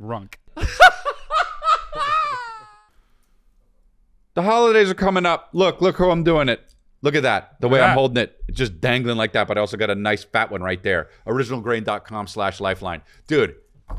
Runk. The holidays are coming up. Look, look how I'm doing it. Look at that. The way I'm holding it. It's just dangling like that, but I also got a nice fat one right there. Originalgrain.com slash lifeline. Dude,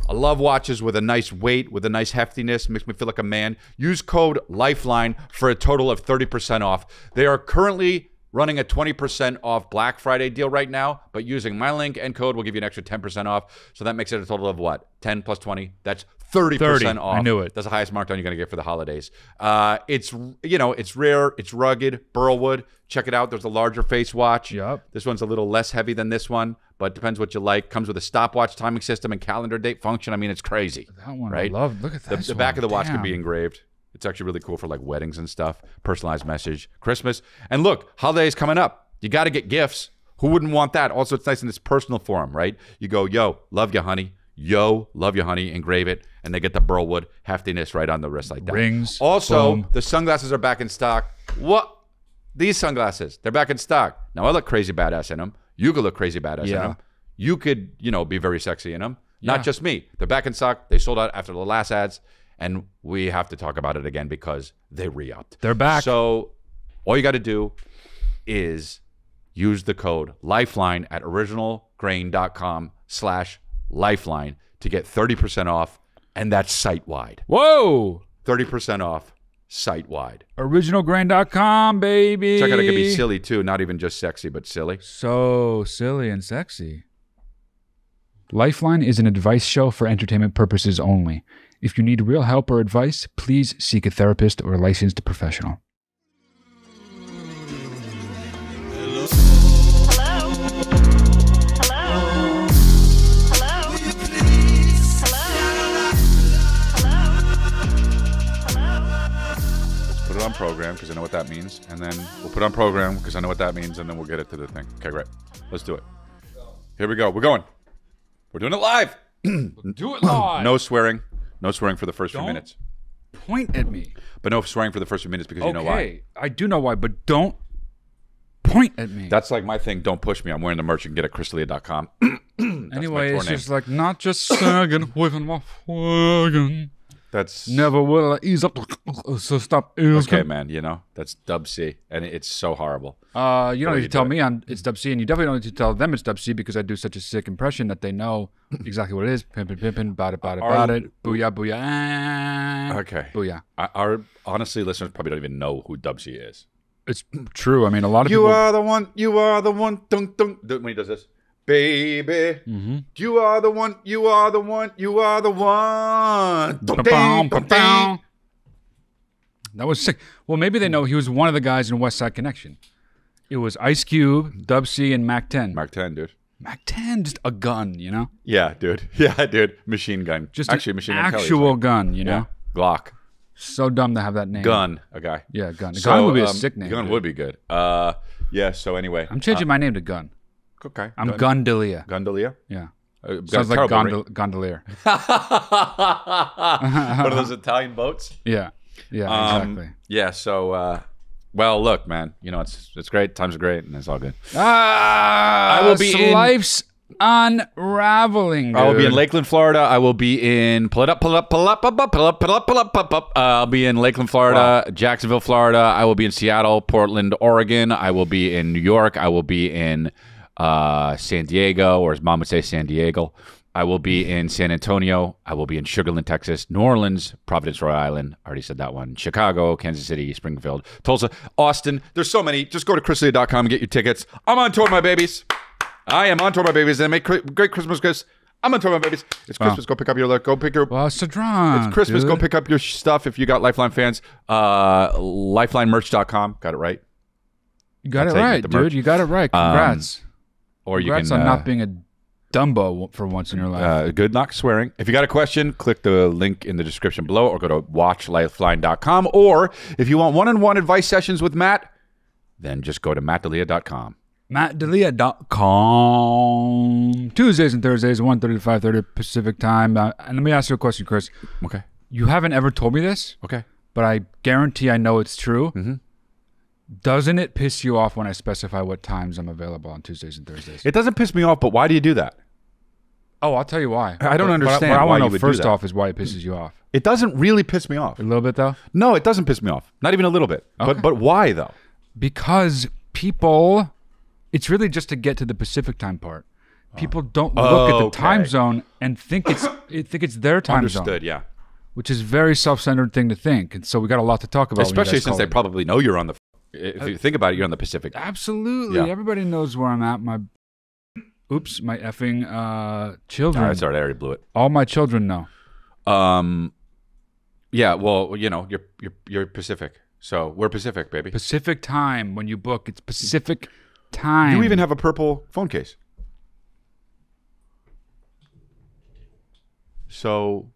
I love watches with a nice weight, with a nice heftiness. Makes me feel like a man. Use code LIFELINE for a total of 30% off. They are currently running a 20% off Black Friday deal right now, but using my link and code will give you an extra 10% off. So that makes it a total of what? 10 plus 20? That's 30%, 30. off. I knew it. That's the highest markdown you're going to get for the holidays. Uh, it's you know it's rare, it's rugged, Burlwood. Check it out. There's a larger face watch. Yup. This one's a little less heavy than this one, but depends what you like. Comes with a stopwatch timing system and calendar date function. I mean, it's crazy. That one Right? I love. Look at The, that. the back of the watch can be engraved. It's actually really cool for like weddings and stuff. Personalized message, Christmas, and look, holidays coming up. You got to get gifts. Who wouldn't want that? Also, it's nice in this personal form, right? You go, yo, love you, honey. Yo, love you, honey. Engrave it, and they get the Burlwood heftiness right on the wrist like that. Rings, Also, boom. the sunglasses are back in stock. What? These sunglasses, they're back in stock. Now I look crazy badass in them. You could look crazy badass in them. You could, you know, be very sexy in them. Yeah. Not just me. They're back in stock. They sold out after the last ads, and we have to talk about it again because they re-upped. They're back. So all you got to do is use the code lifeline at originalgrain.com slash lifeline to get 30% off and that's site wide Whoa. 30% off site wide Originalgrain.com, baby. check out it could be silly too not even just sexy but silly So silly and sexy. Lifeline is an advice show for entertainment purposes only. If you need real help or advice, please seek a therapist or a licensed professional. Hello? Hello? Hello? Hello? Hello? put it on program because I know what that means and then we'll put on program because I know what that means and then we'll get it to the thing okay great let's do it here we go we're going we're doing it live Do it live. no swearing no swearing for the first few Don't minutes point at me. but no swearing for the first few minutes because you know why okay, I do know why, but don't point at me. That's like my thing. Don't push me. I'm wearing the merch. You can get it at chrisdelia.com. anyway, tour it's name. just like not just sagging with my wagon. That's Never will I ease up. So stop. okay, man. You know that's Dub C, and it's so horrible. Uh, you don't do need you to tell me I'm, it's Dub C, and you definitely don't need to tell them it's Dub C because I do such a sick impression that they know exactly what it is. Pimpin', pimpin', bada it, bada it, bada it. Booyah, booyah. Okay. Booyah. I- Our honestly, listeners probably don't even know who Dub C is. It's true. I mean, a lot of You people. are the one. You are the one. Dun, dun, dun, when he does this, baby. Mm-hmm. You are the one. You are the one. You are the one. Dun, dun, Ba-bum, dun, dun. ba-bum. That was sick. Well, maybe they know he was one of the guys in Westside Connection. It was Ice Cube, Dub C, and Mac 10. Mac 10, dude. Mac 10, just a gun, you know? Yeah, dude. Yeah, dude. Machine gun. Just actually machine gun. Kelly's actual like- gun, you know? yeah. Glock. So dumb to have that name. Gun. A guy. Yeah, gun. So, gun would be a um, sick name. Gun dude. would be good. Uh, yeah. So anyway, I'm changing my name to Gun. Okay. I'm Gun- Gundelia. Gondolier. Yeah. Uh, Sounds like terrible gondol- gondolier. One of those Italian boats. Yeah. Yeah, Um, exactly. Yeah. So, uh, well, look, man. You know, it's it's great. Times are great, and it's all good. Ah, I will be in- life's unraveling. I will be in. Lakeland, Florida. I will be in pull it up, pull it up, pull it up, pull it up, pull it up, pull it up, pull it up, pull up. Uh, I'll be in Lakeland, Florida, Jacksonville, Florida. I will be in Seattle, Portland, Oregon. I will be in New York. I will be in uh, San Diego, or as mom would say, San Diego. I will be in San Antonio. I will be in Sugarland, Texas, New Orleans, Providence, Rhode Island. I already said that one. Chicago, Kansas City, Springfield, Tulsa, Austin. There's so many. Just go to chrisdelia.com and get your tickets. I'm on tour, my babies. I am on tour, my babies, and make great Christmas gifts. I'm on tour, my babies. It's Christmas. Go pick up your go pick your Well, it's Christmas. dude. Go pick up your stuff if you got Lifeline fans. Uh, LifelineMerch.com. Got it right. You got That's it right, get the merch. dude. You got it right. Congrats. Or you Congrats can on uh, not being a Dumbo for once in your life. uh, good knock swearing. If you got a question, click the link in the description below, or go to WatchLifeline.com. Or if you want one-on-one advice sessions with Matt, then just go to MattDelia.com. MattDelia.com. Tuesdays and Thursdays, 1.30 to 5.30 Pacific time. Uh, and let me ask you a question, Chris. Okay. You haven't ever told me this, Okay. but I guarantee I know it's true. Mm-hmm. Doesn't it piss you off when I specify what times I'm available on Tuesdays and Thursdays? It doesn't piss me off, but why do you do that? Oh, I'll tell you why. I don't But- understand I, why want to know first off is why it pisses you off. It doesn't really piss me off. A little bit though, No, it doesn't piss me off. Not even a little bit. But but why though? because people. It's really just to get to the Pacific time part. People oh. don't look at the Okay. time zone and think it's think it's their time zone, Understood. Yeah. which is a very self-centered thing to think. And so we got a lot to talk about. Especially since they it. probably know you're on the. If you think about it, you're on the Pacific. Absolutely. Yeah. Everybody knows where I'm at. My oops, my effing uh children. right, sorry, I already blew it. All my children know. Um, yeah. Well, you know, you're you're you're Pacific, so we're Pacific, baby. Pacific time when you book, it's Pacific time. You even have a purple phone case. So,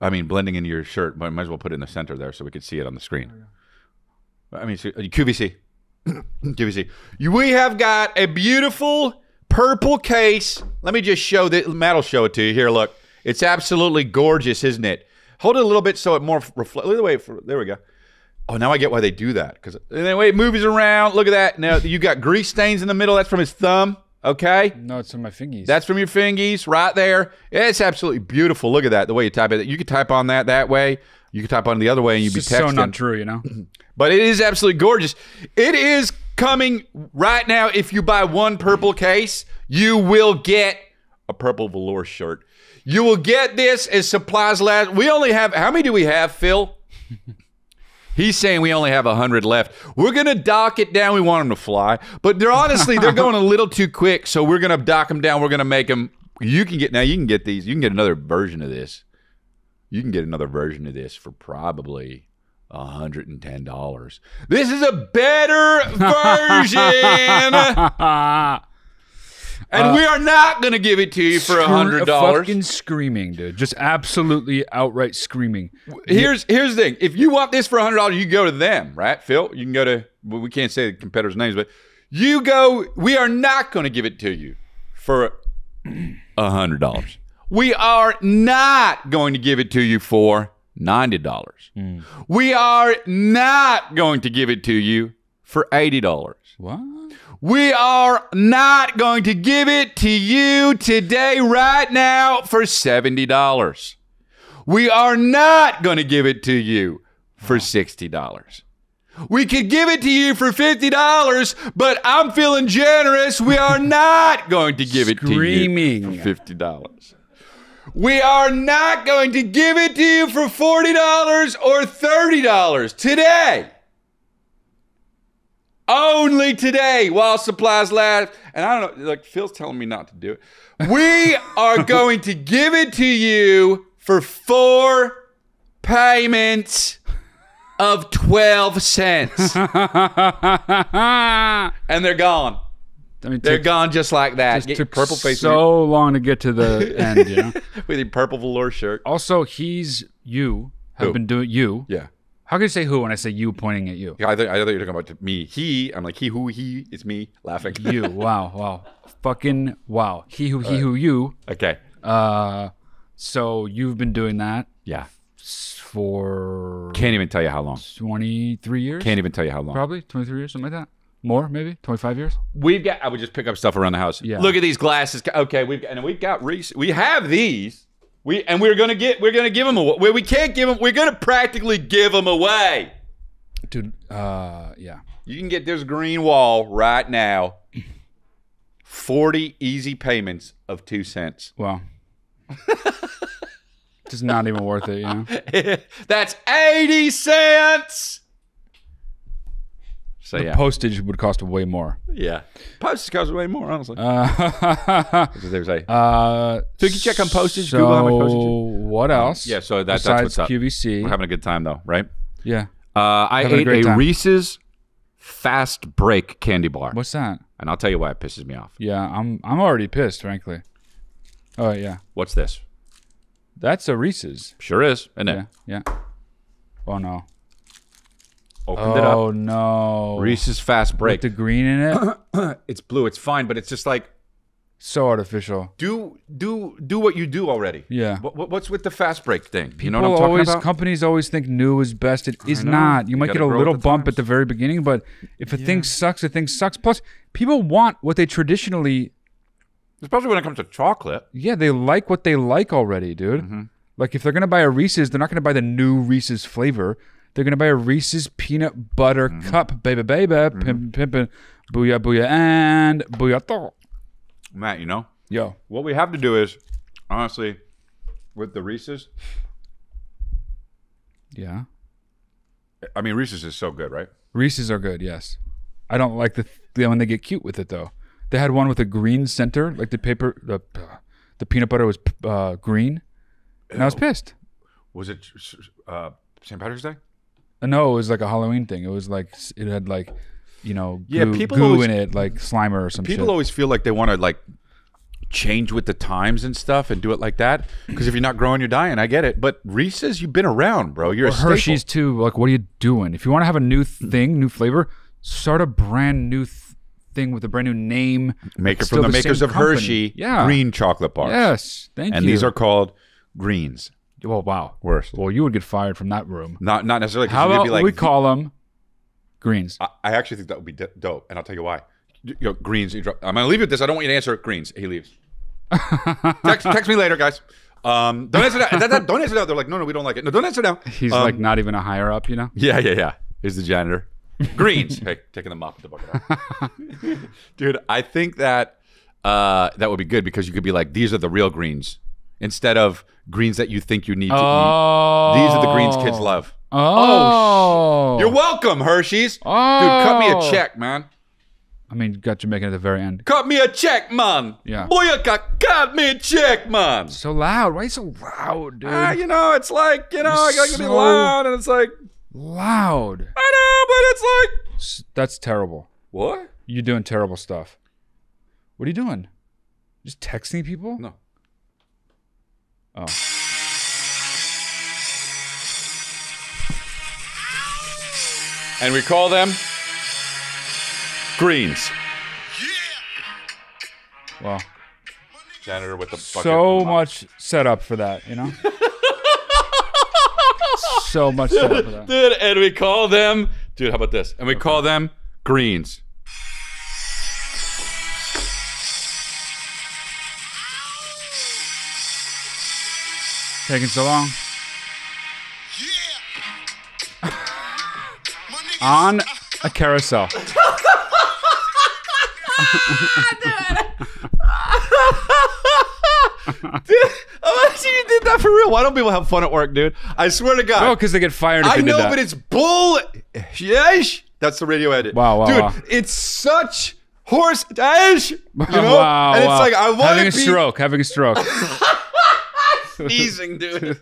I mean, blending into your shirt, but I might as well put it in the center there so we could see it on the screen. I mean, uh, QVC. QVC. We have got a beautiful purple case. Let me just show that. Matt will show it to you. Here, look. It's absolutely gorgeous, isn't it? Hold it a little bit so it more reflects. Look at the way. There we go. Oh, now I get why they do that. Because the way it moves around. Look at that. Now you got grease stains in the middle. That's from his thumb. Okay. No, it's from my fingies. That's from your fingies right there. It's absolutely beautiful. Look at that. The way you type it. You could type on that that way. You could type on the other way and you'd be It's so not true, you know. But it is absolutely gorgeous. It is coming right now. If you buy one purple case, you will get a purple velour shirt. You will get this as supplies last. We only have how many do we have, Phil? He's saying we only have 100 left. We're going to dock it down. We want them to fly. But they're honestly, they're going a little too quick. So we're going to dock them down. We're going to make them. You can get, now you can get these. You can get another version of this. You can get another version of this for probably $110. This is a better version. and uh, we are not going to give it to you for $100. Fucking screaming, dude. Just absolutely outright screaming. Here's here's the thing. If you want this for hundred dollars, you go to them, right, Phil? You can go to. Well, we can't say the competitors' names, but you go. We are not going to give it to you for hundred dollars. We are not going to give it to you for ninety dollars. Hmm. We are not going to give it to you for eighty dollars. What? We are not going to give it to you today, right now, for $70. We are not going to give it to you for $60. We could give it to you for $50, but I'm feeling generous. We are not going to give it to you for $50. We are not going to give it to you for $40 or $30 today. Only today while supplies last. And I don't know, like Phil's telling me not to do it. We are going to give it to you for four payments of 12 cents. And they're gone. Mean, They're gone just like that. just Get took purple face so long to get to the end, you know. with your purple velour shirt. Also, he's you have Who? been doing you. Yeah. How can you say who when I say you pointing at you? Yeah, I, thought I thought you were talking about me. He. I'm like, he, who, he. It's me laughing. You. Wow. Wow. Fucking wow. He who he who you. okay. Uh, so you've been doing that Yeah. for Can't even tell you how long. 23 years? Can't even tell you how long. Probably 23 years, something like that. More, maybe 25 years. We've got. I would just pick up stuff around the house. Yeah. Look at these glasses. Okay, we've got, and we've got Reese. We have these. We and we're gonna get. We're gonna give them away. We, can't give them. We're gonna practically give them away. Dude, uh, yeah. You can get this green wall right now. Forty easy payments of two cents. Well, just not even worth it, you know. That's eighty cents. So The yeah, postage would cost way more. yeah. Postage costs way more, honestly. Uh, That's what they would say. uh, So you can check on postage, So Google how much postage what else? yeah, so that- that's what's up. QVC. We're having a good time though, right? yeah. Uh, I Having a ate great a, time. Reese's Fast Break candy bar, What's that? and I'll tell you why it pisses me off. Yeah, I'm I'm already pissed, frankly. Oh yeah, What's this? that's a Reese's. Sure is, isn't it? Yeah, yeah. Oh no. Opened it up. Oh no. Reese's Fast With Break. the green in it. it's blue. It's fine, but it's just like so artificial. do do do what you do already. Yeah. What, what- what's with the Fast Break thing? you People know what I'm talking always about? companies always think new is best. It is not. You You might get a little bump times. at the very beginning, but if a thing sucks, a thing sucks. Plus, people want what they traditionally especially when it comes to chocolate. Yeah, they like what they like already, dude. Mm-hmm. Like if they're gonna buy a Reese's, they're not gonna buy the new Reese's flavor. They're gonna buy a Reese's peanut butter Mm-hmm. cup, baby, baby, pimp, pimpin', booyah, booyah, and booyah. Matt, you know Yo, what we have to do is honestly with the Reese's. yeah, I mean, Reese's is so good, right? Reese's are good. Yes, I don't like the, the when they get cute with it though. They had one with a green center, like the paper, the the peanut butter was uh, green, and I was pissed. Was it uh, St. Patrick's Day? No, it was like a Halloween thing. It was like it had like, you know, Yeah, goo, people goo always- in it, like Slimer or some People shit. always feel like they want to like change with the times and stuff and do it like that because if you're not growing, you're dying. I get it, but Reese's, you've been around, bro. You're or a staple. Hershey's too. Like, what are you doing? If you want to have a new thing, new flavor, start a brand new th- thing with a brand new name. Maker from the, the makers of company. Hershey, Yeah. green chocolate bars. Yes, thank and you. And these are called greens. Well, wow, Worst. Well, you would get fired from that room. Not not necessarily. How about be like, we call them greens? I, I actually think that would be d- dope, and I'll tell you why. You know, greens. You drop, I'm gonna leave you with this. I don't want you to answer greens. He leaves. text, text me later, guys. Um, don't answer that. that, that- Don't answer that. They're like, no, no, we don't like it. No, don't answer now. He's Um, like not even a higher up, you know. Yeah, yeah, yeah. He's the janitor. Greens. hey, taking the mop with the bucket. Dude, I think that uh, that would be good because you could be like, these are the real greens instead of greens that you think you need to Oh, eat. These are the greens kids love. Oh, You're welcome, Hershey's. Oh. Dude, Oh. cut me a check, man. I mean, got Jamaican at the very end. Cut me a check, man. Yeah. Booyaka, cut me a check, man. So loud. Why are you so loud, dude? Ah, you know, it's like, you know, I gotta be loud, and it's like, loud. I know, but it's like, That's terrible. what? You're doing terrible stuff. What are you doing? Just texting people? No. Oh. And we call them greens. Well, Janitor with the bucket. so much setup for that, you know? so much setup for that. Dude, and we call them, dude, how about this? And we call them greens. Taking so long. On a carousel. Ah, dude, Imagine you did that for real. Why don't people have fun at work, dude? I swear to God. Oh, because they get fired if I know, but it's bull. Yesh. That's the radio edit. Wow, wow, dude, wow. it's such horse dash. You know, wow, and wow. it's like I want having a stroke, having a stroke. Sneezing, dude.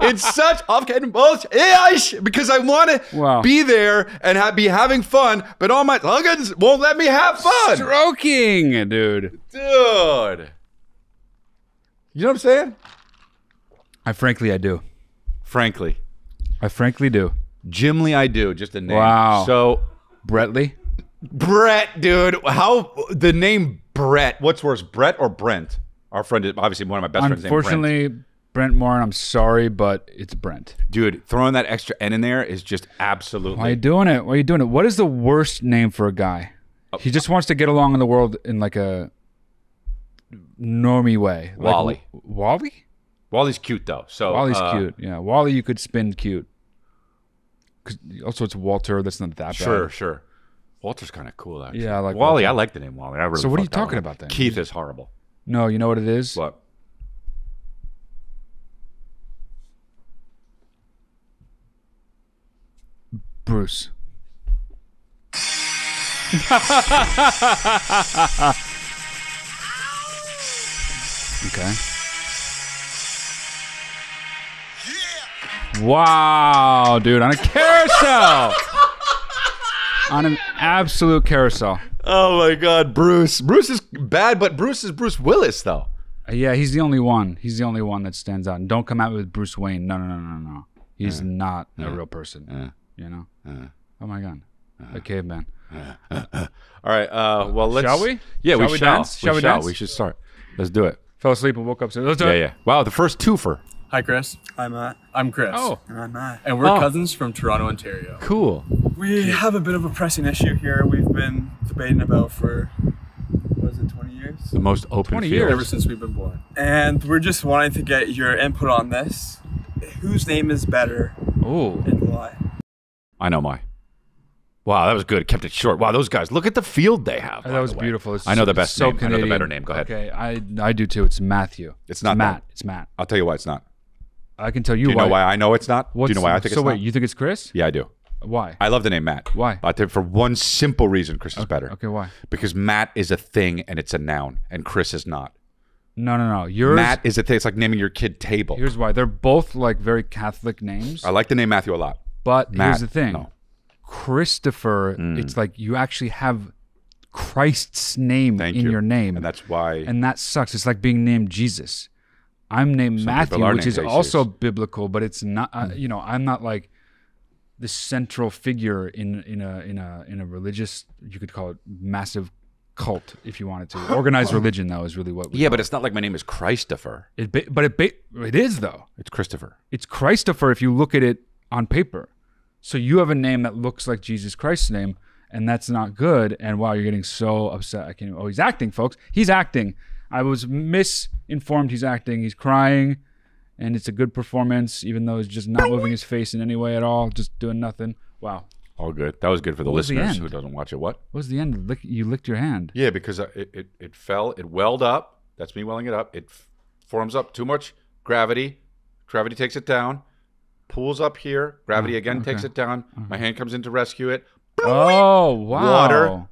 it's such getting bullshit because I want to Wow. be there and ha- be having fun, but all my luggins won't let me have fun, Stroking, dude. dude. You know what I'm saying? I frankly, I do. Frankly, I frankly do. Jim Lee, I do. Just a name. Wow. So Bretley. Brett, dude, how the name Brett? What's worse, Brett or Brent? Our friend is obviously one of my best friends. Brent. Unfortunately, Brent Moore, I'm sorry, but it's Brent. dude, throwing that extra N in there is just absolutely. Why are you doing it? Why are you doing it? What is the worst name for a guy? Oh. He just wants to get along in the world in like a normie way. Like, Wally. Wally? Wally's cute though. So Wally's uh, cute. Yeah, Wally, you could spin cute. 'Cause also, it's Walter. That's not that bad. Sure, sure. Walter's kind of cool actually. Yeah, I like Wally. Walter. I like the name Wally. I really So what are you talking about then? Keith is horrible. No, you know what it is? What? Bruce. okay. Wow, dude, on a carousel. on an absolute carousel. Oh my God, Bruce. Bruce is bad, but Bruce is Bruce Willis though. Uh, Yeah, he's the only one. He's the only one that stands out. And don't come me with Bruce Wayne. No, no, no, no, no. He's not a real person. You know? oh my God. A caveman. All right. Uh, well, let's. Shall we? Yeah, Shall we, we shall. dance? Shall we shall. dance? We should start. Let's do it. Fell asleep and woke up. So let's do Yeah, it. yeah. Wow, the first twofer. Hi, Chris. Hi, Matt. I'm Chris. Oh, And I'm Matt. And we're Oh. cousins from Toronto, Ontario. Cool. We have a bit of a pressing issue here we've been debating about for, what is it, 20 years? The most open 20 field. years. Ever since we've been born. And we're just wanting to get your input on this. Whose name is better Oh, and why? I know my. Wow, that was good. Kept it short. Wow, those guys. Look at the field they have. that was beautiful. It's I know the so- best so name. I know the better name. Go ahead. Okay, I I do too. It's Matthew. It's not Matt. that. It's Matt. I'll tell you why it's not. I can tell you, Do you why. know why I know it's not? Do you know why I think so it's wait, not? you think it's Chris? yeah, I do. Why? I love the name Matt. Why? I think for one simple reason, Chris is better. Okay, why? Because Matt is a thing and it's a noun, and Chris is not. No, no, no. Yours. Matt is a thing. It's like naming your kid Table. Here's why. They're both like very Catholic names. I like the name Matthew a lot. But Matt, here's the thing. no. Christopher, Mm. it's like you actually have Christ's name Thank in you. your name. And that's why. and that sucks. It's like being named Jesus. I'm named Some Matthew, which is also biblical, but it's not. Uh, Hmm. you know, I'm not like the central figure in in a in a in a religious. You could call it massive cult if you wanted to. Organized religion, though, is really what. Yeah, but it's not like my name is Christopher. it, but it it is though. It's Christopher. It's Christopher if you look at it on paper. So you have a name that looks like Jesus Christ's name, and that's not good. And wow, you're getting so upset. I can't. Even, oh, he's acting, folks. He's acting. I was misinformed. He's acting. He's crying, and it's a good performance, even though he's just not moving his face in any way at all, just doing nothing. Wow. All good. That was good for the What was the listeners end? who doesn't watch it. What? What was the end? Lick, you licked your hand. Yeah, because uh, it, it, it fell, it welled up. That's me welling it up. It f- forms up too much gravity. Gravity takes it down, pulls up here. Gravity again takes it down. My hand comes in to rescue it. Oh wow. Water.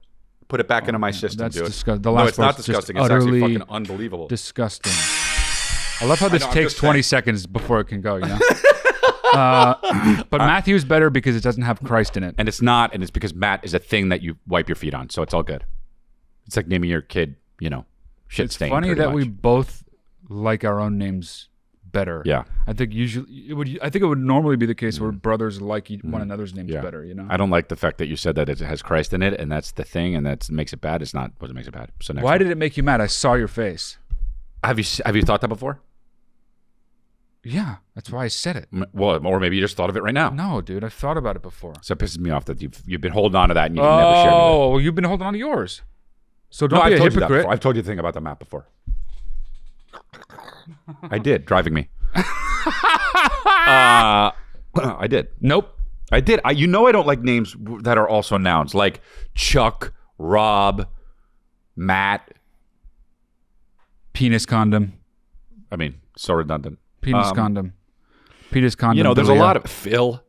Put it back into my system, that's dude. disgust- the no, it's not disgusting. It's actually fucking unbelievable. Disgusting. I love how this know, takes 20 saying. seconds before it can go, you know? uh, but Matthew's better because it doesn't have Christ in it. and it's not, and it's because Matt is a thing that you wipe your feet on, so it's all good. It's like naming your kid, you know, shit It's stain. funny that we both like our own names better. Yeah. I think usually it would I think it would normally be the case where brothers like each, one another's names Mm. Yeah. better, you know? I don't like the fact that you said that it has Christ in it, and that's the thing, and that makes it bad. It's not what makes it bad. So next Why one. did it make you mad? I saw your face. have you have you thought that before? Yeah, that's why I said it. Well, or maybe you just thought of it right now. No, dude, I've thought about it before. So it pisses me off that you've you've been holding on to that and you've never shared it. Oh, well, you've been holding on to yours. So don't No, be I've a told you that hypocrite. I've told you the thing about the map before. I did driving me. uh, I did. Nope. I did. I, you know, I don't like names that are also nouns, like Chuck, Rob, Matt. Penis condom. I mean, so redundant. Penis Um, condom. Penis condom. You know, there's a lot of Phil.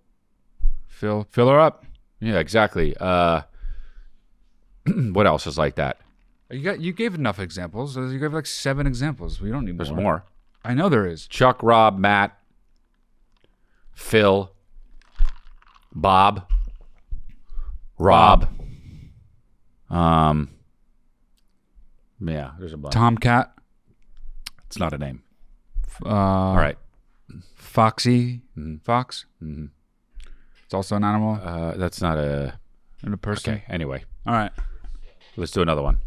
Fill fill her up. Yeah, exactly. Uh, what else is like that? You got you gave enough examples. You gave like seven examples. We don't need There's more. more. I know there is. Chuck, Rob, Matt, Phil, Bob, Rob. Um, yeah, there's a bunch. Tomcat. It's not a name. Uh, All right. Foxy. Mm-hmm. Fox. It's also an animal Uh, that's not a. a person. Okay. Anyway, All right. let's do another one.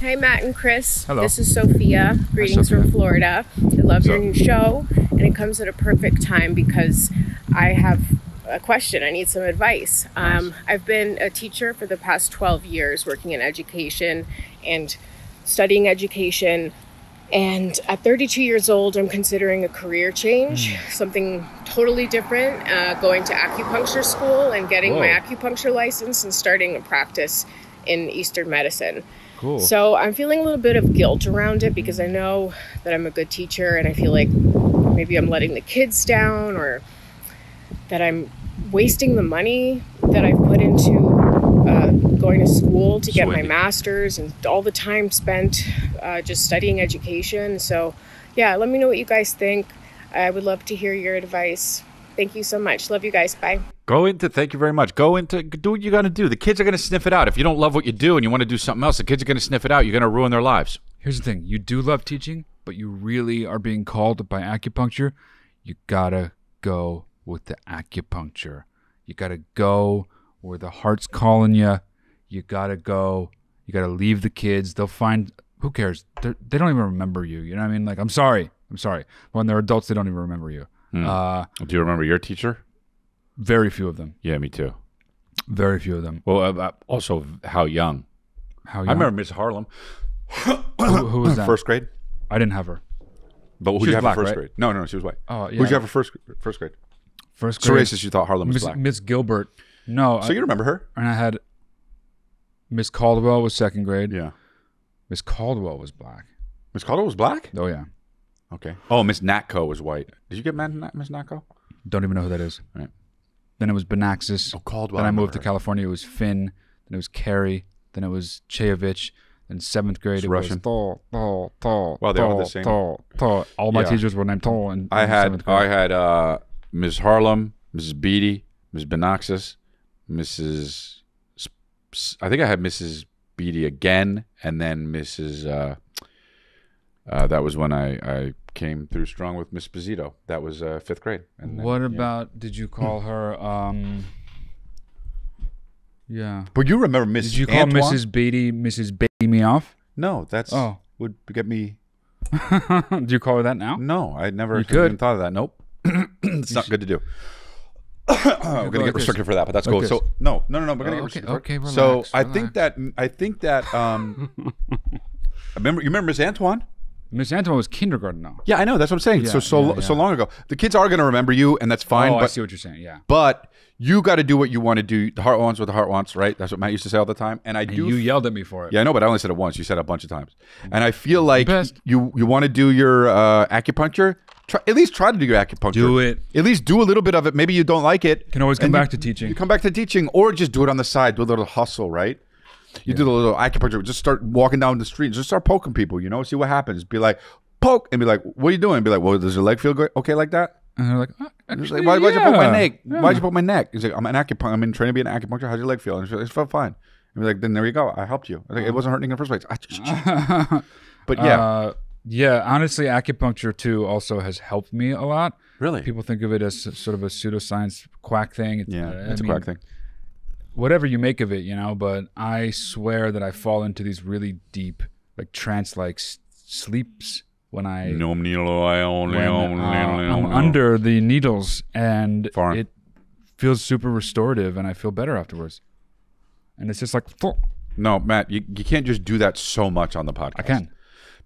Hi, Matt and Chris. Hello. This is Sophia. Greetings Sophia. from Florida. I love your new show, and it comes at a perfect time because I have a question. I need some advice. Um, I've been a teacher for the past 12 years, working in education and studying education. And at 32 years old, I'm considering a career change, something totally different, uh, going to acupuncture school and getting my acupuncture license and starting a practice in Eastern medicine. Cool. So I'm feeling a little bit of guilt around it because I know that I'm a good teacher and I feel like maybe I'm letting the kids down or that I'm wasting the money that I've put into uh, going to school to get my master's and all the time spent uh, just studying education. So, yeah, let me know what you guys think. I would love to hear your advice. Thank you so much. Love you guys. Bye. Go into. Thank you very much. Go into. Do what you got to do. The kids are going to sniff it out. If you don't love what you do and you want to do something else, the kids are going to sniff it out. You're going to ruin their lives. Here's the thing: you do love teaching, but you really are being called by acupuncture. You gotta go with the acupuncture. You gotta go where the heart's calling you. You gotta go. You gotta leave the kids. They'll find. Who cares? They're, they don't even remember you. You know what I mean? Like, I'm sorry. I'm sorry. When they're adults, they don't even remember you. Uh, Do you remember your teacher? very few of them. Yeah, me too. Very few of them. Well, uh, uh, also how young? How I remember Miss Harlem, Who, who was that? first grade. I didn't have her. But who did you was have black, for first right? grade? No, no, no, she was white. Oh, yeah. Who'd yeah. you have for first first grade? First So racist. You thought Harlem was Miss, black. Miss Gilbert. No. so I- you remember her? and I had Miss Caldwell was second grade. Yeah. Miss Caldwell was black. Miss Caldwell was black. Oh yeah. Okay. Oh, Miss Natco was white. Did you get mad at Miss Natco? Don't even know who that is. Right. Then it was Benaxis. Oh, Caldwell. then I remember moved to. California. It was Finn. Then it was Carey. Then it was Chayevich. Then seventh grade it Russian. was Tall, Tall, Tall. Wow, they all the same. Tall, Tall. All my Yeah. teachers were named Tall. In, I had. I had uh, Ms. Harlem, Mrs. Beatty, Ms. Benaxis, Mrs. I think I had Mrs. Beatty again, and then Mrs. Uh, uh, that was when I, I came through strong with Miss Posito. That was uh, fifth grade. And then- What yeah. about? Did you call her? Um. Yeah. But you remember Miss? Did you call Antoine? Mrs. Beatty Mrs. Baby me off? No, that's Oh. would get me. Do you call her that now? No, I never You even could. thought of that. Nope, it's not good to do. we're gonna get restricted for that, but that's Like cool. this. So no, no, no, no. We're gonna Oh, get okay, restricted. for it. okay, so relax, I think that I think that um, I remember you remember Miss Antoine. Miss Antoine was kindergarten now. Yeah, I know. That's what I'm saying. Yeah, so so yeah, so long ago. The kids are gonna remember you, and that's fine. oh, I but see what you're saying. Yeah. but you got to do what you want to do. The heart wants what the heart wants, right? That's what Matt used to say all the time. And I And do you yelled at me for it. Yeah, I know, but I only said it once. You said it a bunch of times, and I feel like best. you you want to do your uh, acupuncture. Try, at least try to do your acupuncture. Do it. At least do a little bit of it. Maybe you don't like it. Can always come back you- to teaching. You come back to teaching, or just do it on the side. Do a little hustle, right? You do the little acupuncture. Just start walking down the street. Just start poking people. You know, see what happens. Be like poke, and be like, "What are you doing?" Be like, "Well, does your leg feel good? Okay, like that?" And they're like, "Ah, He's actually, like, why, why'd you poke my neck? yeah." Why'd you poke my neck? He's like, I'm an acupuncture. I'm in training to be an acupuncture. How's your leg feel? And she's like, it felt fine. And we're like, then there you go. I helped you. Think it wasn't hurting in the first place. but yeah, Uh, yeah, honestly, acupuncture too also has helped me a lot. really. People think of it as sort of a pseudoscience quack thing. It's, yeah, uh, it's I a mean, quack thing. Whatever you make of it, you know. But I swear that I fall into these really deep, like trance-like s- sleeps when I No, Nilo, I only, when, uh, I'm under the needles, and it feels super restorative, and I feel better afterwards. And it's just like, "Fuck, No, Matt, you, you can't just do that so much on the podcast. I can.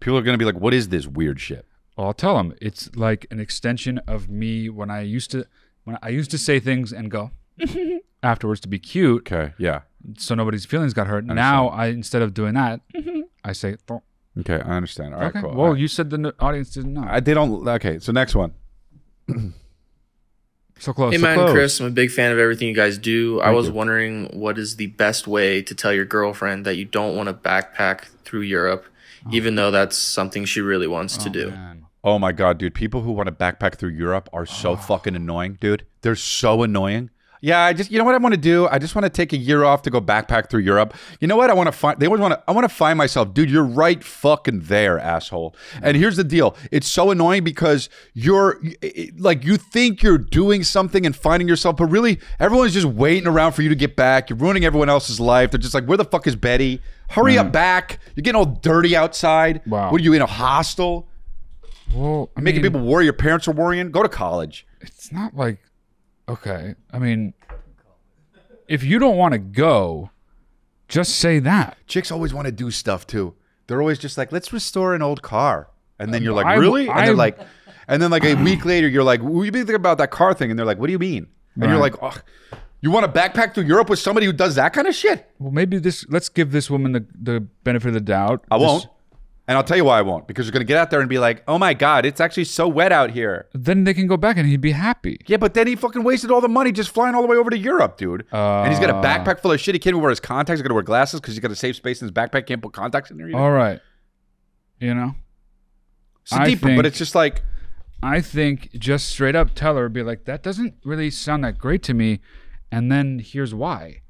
People are going to be like, what is this weird shit? Well, I'll tell them it's like an extension of me when I used to when I used to say things and go afterwards to be cute, Okay, yeah. so nobody's feelings got hurt. Now I instead of doing that, mm-hmm. I say, "Thunk." Okay, I understand. All right, okay. cool. Well, All right. you said the n- audience didn't know. I, they don't. Okay, so next one. so close. Hey, so Matt close. and Chris, I'm a big fan of everything you guys do. I was you. wondering what is the best way to tell your girlfriend that you don't want to backpack through Europe, oh. even though that's something she really wants to oh, do. Man. Oh my god, dude! People who want to backpack through Europe are so oh. fucking annoying, dude. They're so annoying. Yeah, I just you know what I want to do? I just want to take a year off to go backpack through Europe. You know what? I want to find they always want to I want to find myself, dude, you're right fucking there, asshole. Mm-hmm. And here's the deal. It's so annoying because you're it- like you think you're doing something and finding yourself, but really everyone's just waiting around for you to get back. You're ruining everyone else's life. They're just like, "Where the fuck is Betty? Hurry up mm. back. You're getting all dirty outside. Wow. What are you in a hostel? Well, I Making mean, people worry your parents are worrying. Go to college. It's not like okay. I mean, if you don't want to go, just say that. Chicks always want to do stuff too. They're always just like, let's restore an old car. And then uh, you're like, I- really? And I- they're like, and then like a week later, you're like, what do you think about that car thing? And they're like, what do you mean? And you're Right. like, oh, you want to backpack through Europe with somebody who does that kind of shit? Well, maybe this. Let's give this woman the the benefit of the doubt. I This- won't. And I'll tell you why I won't. Because you're going to get out there and be like, oh my God, it's actually so wet out here. Then they can go back and he'd be happy. Yeah, but then he fucking wasted all the money just flying all the way over to Europe, dude. and he's got a Uh. backpack full of shit. He can't even wear his contacts. He's got to wear glasses because he's got to save space in his backpack. Can't put contacts in there. Either. All right. You know, so I deeper, think- but it's just like, I think just straight up tell her, be like, that doesn't really sound that great to me, and then here's why,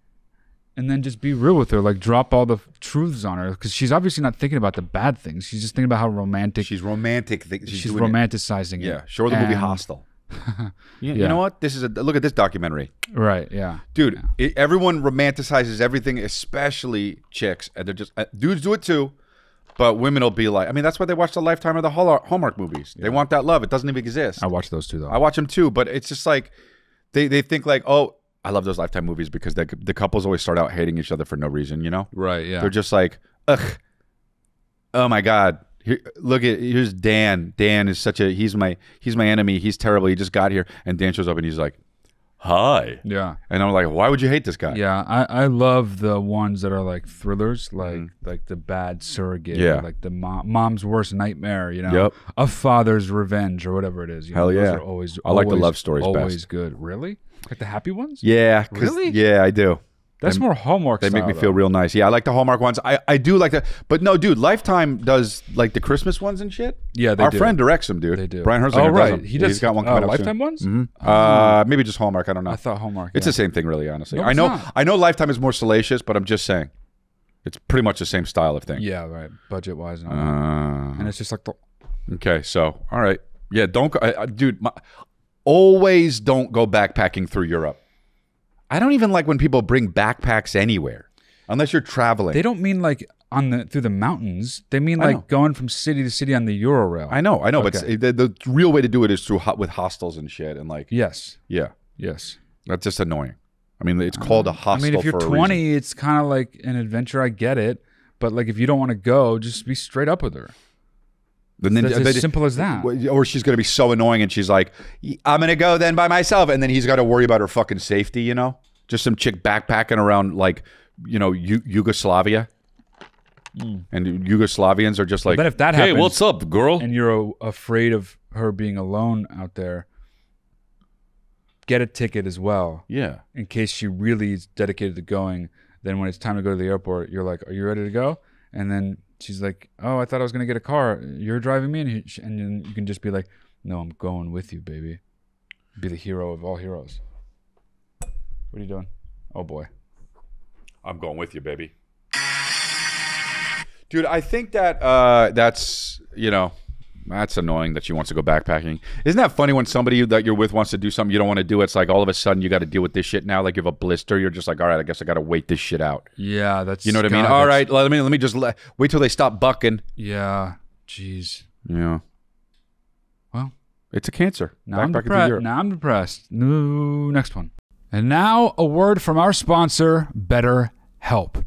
and then just be real with her, like drop all the truths on her, because she's obviously not thinking about the bad things. She's just thinking about how romantic she's romantic. She's, she's, it. romanticizing it. Yeah, show her the movie And- Hostel. you, you Yeah. know what? This is a look at this documentary, Right. Yeah. dude. It, everyone romanticizes everything, especially chicks, and they're just uh, dudes do it too. But women will be like, I mean, that's why they watch the Lifetime or the Hallmark, Hallmark movies. They want that love. It doesn't even exist. I watched those two though. I watch them too, but it's just like they they think like, oh, I love those Lifetime movies because the the couples always start out hating each other for no reason. You know, Right. Yeah. they're just like, ugh, oh my god. Here, look at here's Dan. Dan is such a he's my he's my enemy. He's terrible. He just got here, and Dan shows up and he's like, hi. yeah. And I'm like, why would you hate this guy? Yeah, I, I love the ones that are like thrillers, like mm-hmm. like the bad surrogate. Yeah. like the mom, mom's worst nightmare, you know, Yep. a father's revenge or whatever it is. You Hell know, those yeah. are always I like the love stories Always best. good. Really, like the happy ones. Yeah. Really? Yeah, I do. That's They- more Hallmark. They make me style, feel real nice. Yeah, I like the Hallmark ones. I, I do like that. But no, dude, Lifetime does like the Christmas ones and shit. Yeah, they Our do. friend directs them, dude. They do. Brian Herzlinger Oh, does right. them. He does. He's got one uh, coming up Lifetime soon. ones. Mhm. Uh, maybe just Hallmark. I don't know. I thought Hallmark. It's yeah. the same thing, really. Honestly, No, I know. not. I know. Lifetime is more salacious, but I'm just saying, it's pretty much the same style of thing. Yeah, right. Budget wise, and. Uh, and it's just like the okay, so all right, yeah. Don't, go, I, I, dude. My, always don't go backpacking through Europe. I don't even like when people bring backpacks anywhere, unless you're traveling. they don't mean like on the through the mountains. They mean I like know. going from city to city on the Eurorail. I know, I know, but the, the real way to do it is through with hostels and shit, and like, Yes. yeah, Yes. that's just annoying. I mean, it's called a hostel. I mean, if you're for a reason. 20, it's kind of like an adventure. I get it, but like if you don't want to go, just be straight up with her. Then, then, That's as then- simple as that. Or she's gonna be so annoying, and she's like, "I'm gonna go then by myself," and then he's got to worry about her fucking safety. You know, just some chick backpacking around like, you know, Yu- Yugoslavia, hmm. and Yugoslavians are just like, then if that "Hey, what's up, girl?" And you're a- afraid of her being alone out there. Get a ticket as well yeah, in case she really is dedicated to going. Then when it's time to go to the airport, you're like, "Are you ready to go?" And then she's like, "Oh, I thought I was gonna get a car. You're driving me," and, he, and then you can just be like, "No, I'm going with you, baby. Be the hero of all heroes." What are you doing? Oh boy. I'm going with you, baby. Dude, I think that uh, that's you know that's annoying that she wants to go backpacking. Isn't that funny when somebody that you're with wants to do something you don't want to do? It's like all of a sudden you got to deal with this shit now. Like you have a blister, you're just like, all right, I guess I got to wait this shit out. Yeah, that's You know what I mean? God, All right, let me let me just let, wait till they stop bucking. Yeah. Jeez. Yeah. Well, It's a cancer. Now I'm, Backpacking through depre- now I'm depressed. No, next one. And now a word from our sponsor, Better Help.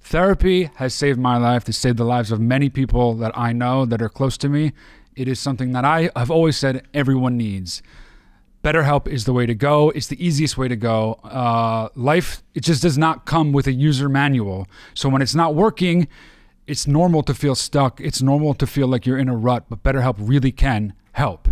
Therapy has saved my life, to saved the lives of many people that I know that are close to me. It is something that I have always said everyone needs. BetterHelp is the way to go. It's the easiest way to go. Uh, life, it just does not come with a user manual. So when it's not working, it's normal to feel stuck. It's normal to feel like you're in a rut, but BetterHelp really can help.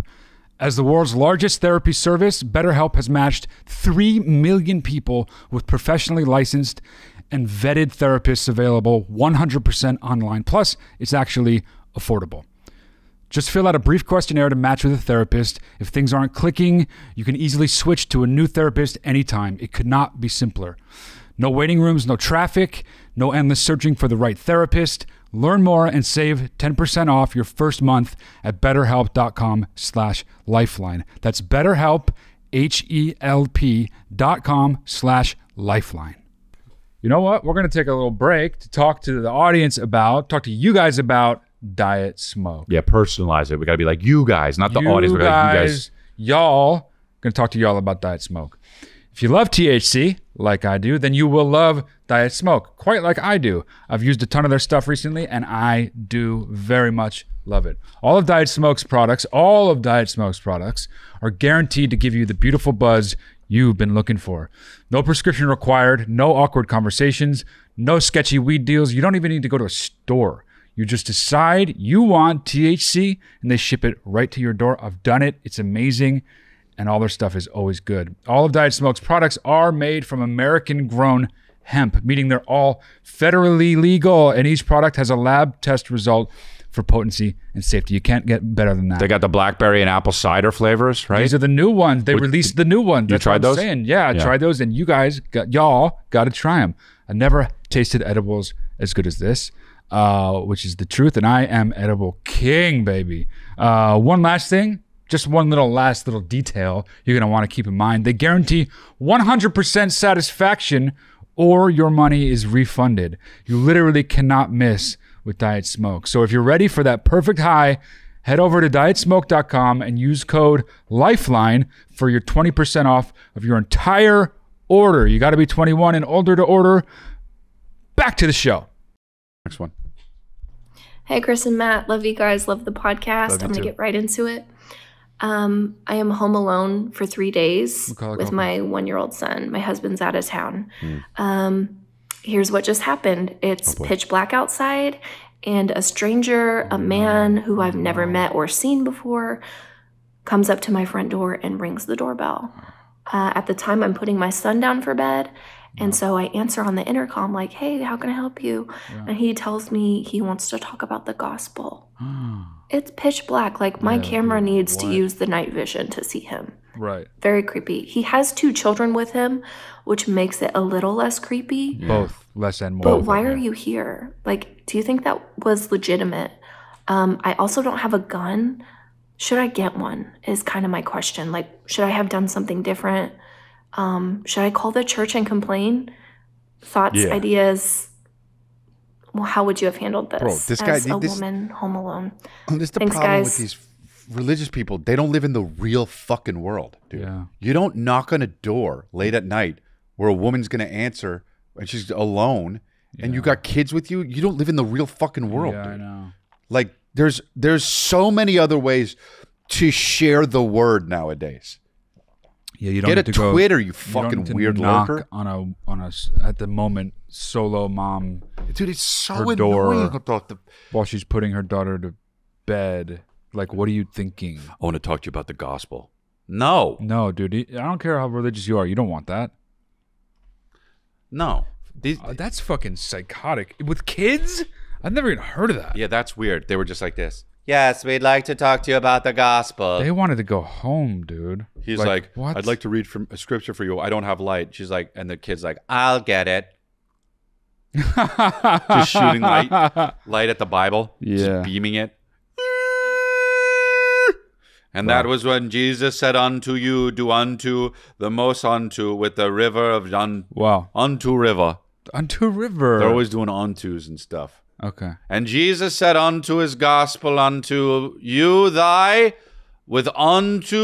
As the world's largest therapy service, BetterHelp has matched 3 million people with professionally licensed and vetted therapists available 100% online. Plus, it's actually affordable. Just fill out a brief questionnaire to match with a therapist. If things aren't clicking, you can easily switch to a new therapist anytime. It could not be simpler. No waiting rooms, no traffic, no endless searching for the right therapist. Learn more and save 10% off your first month at betterhelp.com slash lifeline. That's betterhelp, H-E-L-P dot com slash lifeline. You know what? We're going to take a little break to talk to the audience about, talk to you guys about Diet Smoke. Yeah, personalize it. We got to be like you guys, not the you audience. We guys, got you guys. y'all, going to talk to y'all about Diet Smoke. If you love THC, like I do, then you will love Diet Smoke, quite like I do. I've used a ton of their stuff recently, and I do very much love it. All of Diet Smoke's products, all of Diet Smoke's products, are guaranteed to give you the beautiful buzz you've been looking for. No prescription required, no awkward conversations, no sketchy weed deals. You don't even need to go to a store. You just decide you want THC and they ship it right to your door. I've done it. It's amazing. And all their stuff is always good. All of Diet Smoke's products are made from American grown hemp, meaning they're all federally legal. And each product has a lab test result for potency and safety. You can't get better than that. They got the blackberry and apple cider flavors, right? These are the new ones. They released the new ones. That's tried what I'm those? Saying. Yeah, I Yeah. tried those, and you guys, got, y'all, got to try them. I never tasted edibles as good as this, uh, which is the truth. And I am edible king, baby. Uh, one last thing, just one little last little detail you're gonna want to keep in mind. They guarantee 100% satisfaction, or your money is refunded. You literally cannot miss with Diet Smoke. So if you're ready for that perfect high, head over to dietsmoke.com and use code LIFELINE for your 20% off of your entire order. You got to be 21 and older to order. Back to the show. Next one. Hey, Chris and Matt. Love you guys. Love the podcast. Love I'm going to get right into it. Um, I am home alone for three days Macaulay with my one year old son. My husband's out of town. Hmm. Um, here's what just happened it's boy. pitch black outside, and a stranger, a man who I've never met or seen before, comes up to my front door and rings the doorbell. Uh, at the time, I'm putting my son down for bed. And so I answer on the intercom, like, hey, how can I help you? And he tells me he wants to talk about the gospel. It's pitch black. Like, my Yeah, camera dude, needs to use the night vision to see him. Right. Very creepy. He has two children with him, which makes it a little less creepy. Both less and more. But why are you here? Like, do you think that was legitimate? Um, I also don't have a gun. Should I get one? Is kind of my question. Like, should I have done something different? Um, should I call the church and complain? Thoughts, Yeah. ideas. Well, how would you have handled this? Bro, this guy- as a this- woman home alone? This is the Thanks, problem guys. with these religious people. They don't live in the real fucking world, dude. Yeah. You don't knock on a door late at night where a woman's gonna answer and she's alone and you got kids with you. You don't live in the real fucking world, Yeah, I dude. know. Like there's there's so many other ways to share the word nowadays. Yeah, you don't Get a to go- Twitter, you fucking to weird lurker. on a on a at the moment solo mom Dude, it's so Her annoying door. the while she's putting her daughter to bed. Like, what are you thinking? I want to talk to you about the gospel. No, No, dude. I don't care how religious you are. You don't want that. no. These, Uh, that's fucking psychotic. With kids? I've never even heard of that. yeah, that's weird. They were just like this. Yes, we'd like to talk to you about the gospel. They wanted to go home, dude. He's like, what? I'd like to read from a scripture for you. I don't have light. She's like, and the kid's like, I'll get it. Just shooting light, light at the Bible. Yeah. Just beaming it. And that was when Jesus said unto you, do unto the most unto with the river of un, Wow. unto river. Unto River. They're always doing untos and stuff. Okay. And Jesus said unto his gospel unto you thy with unto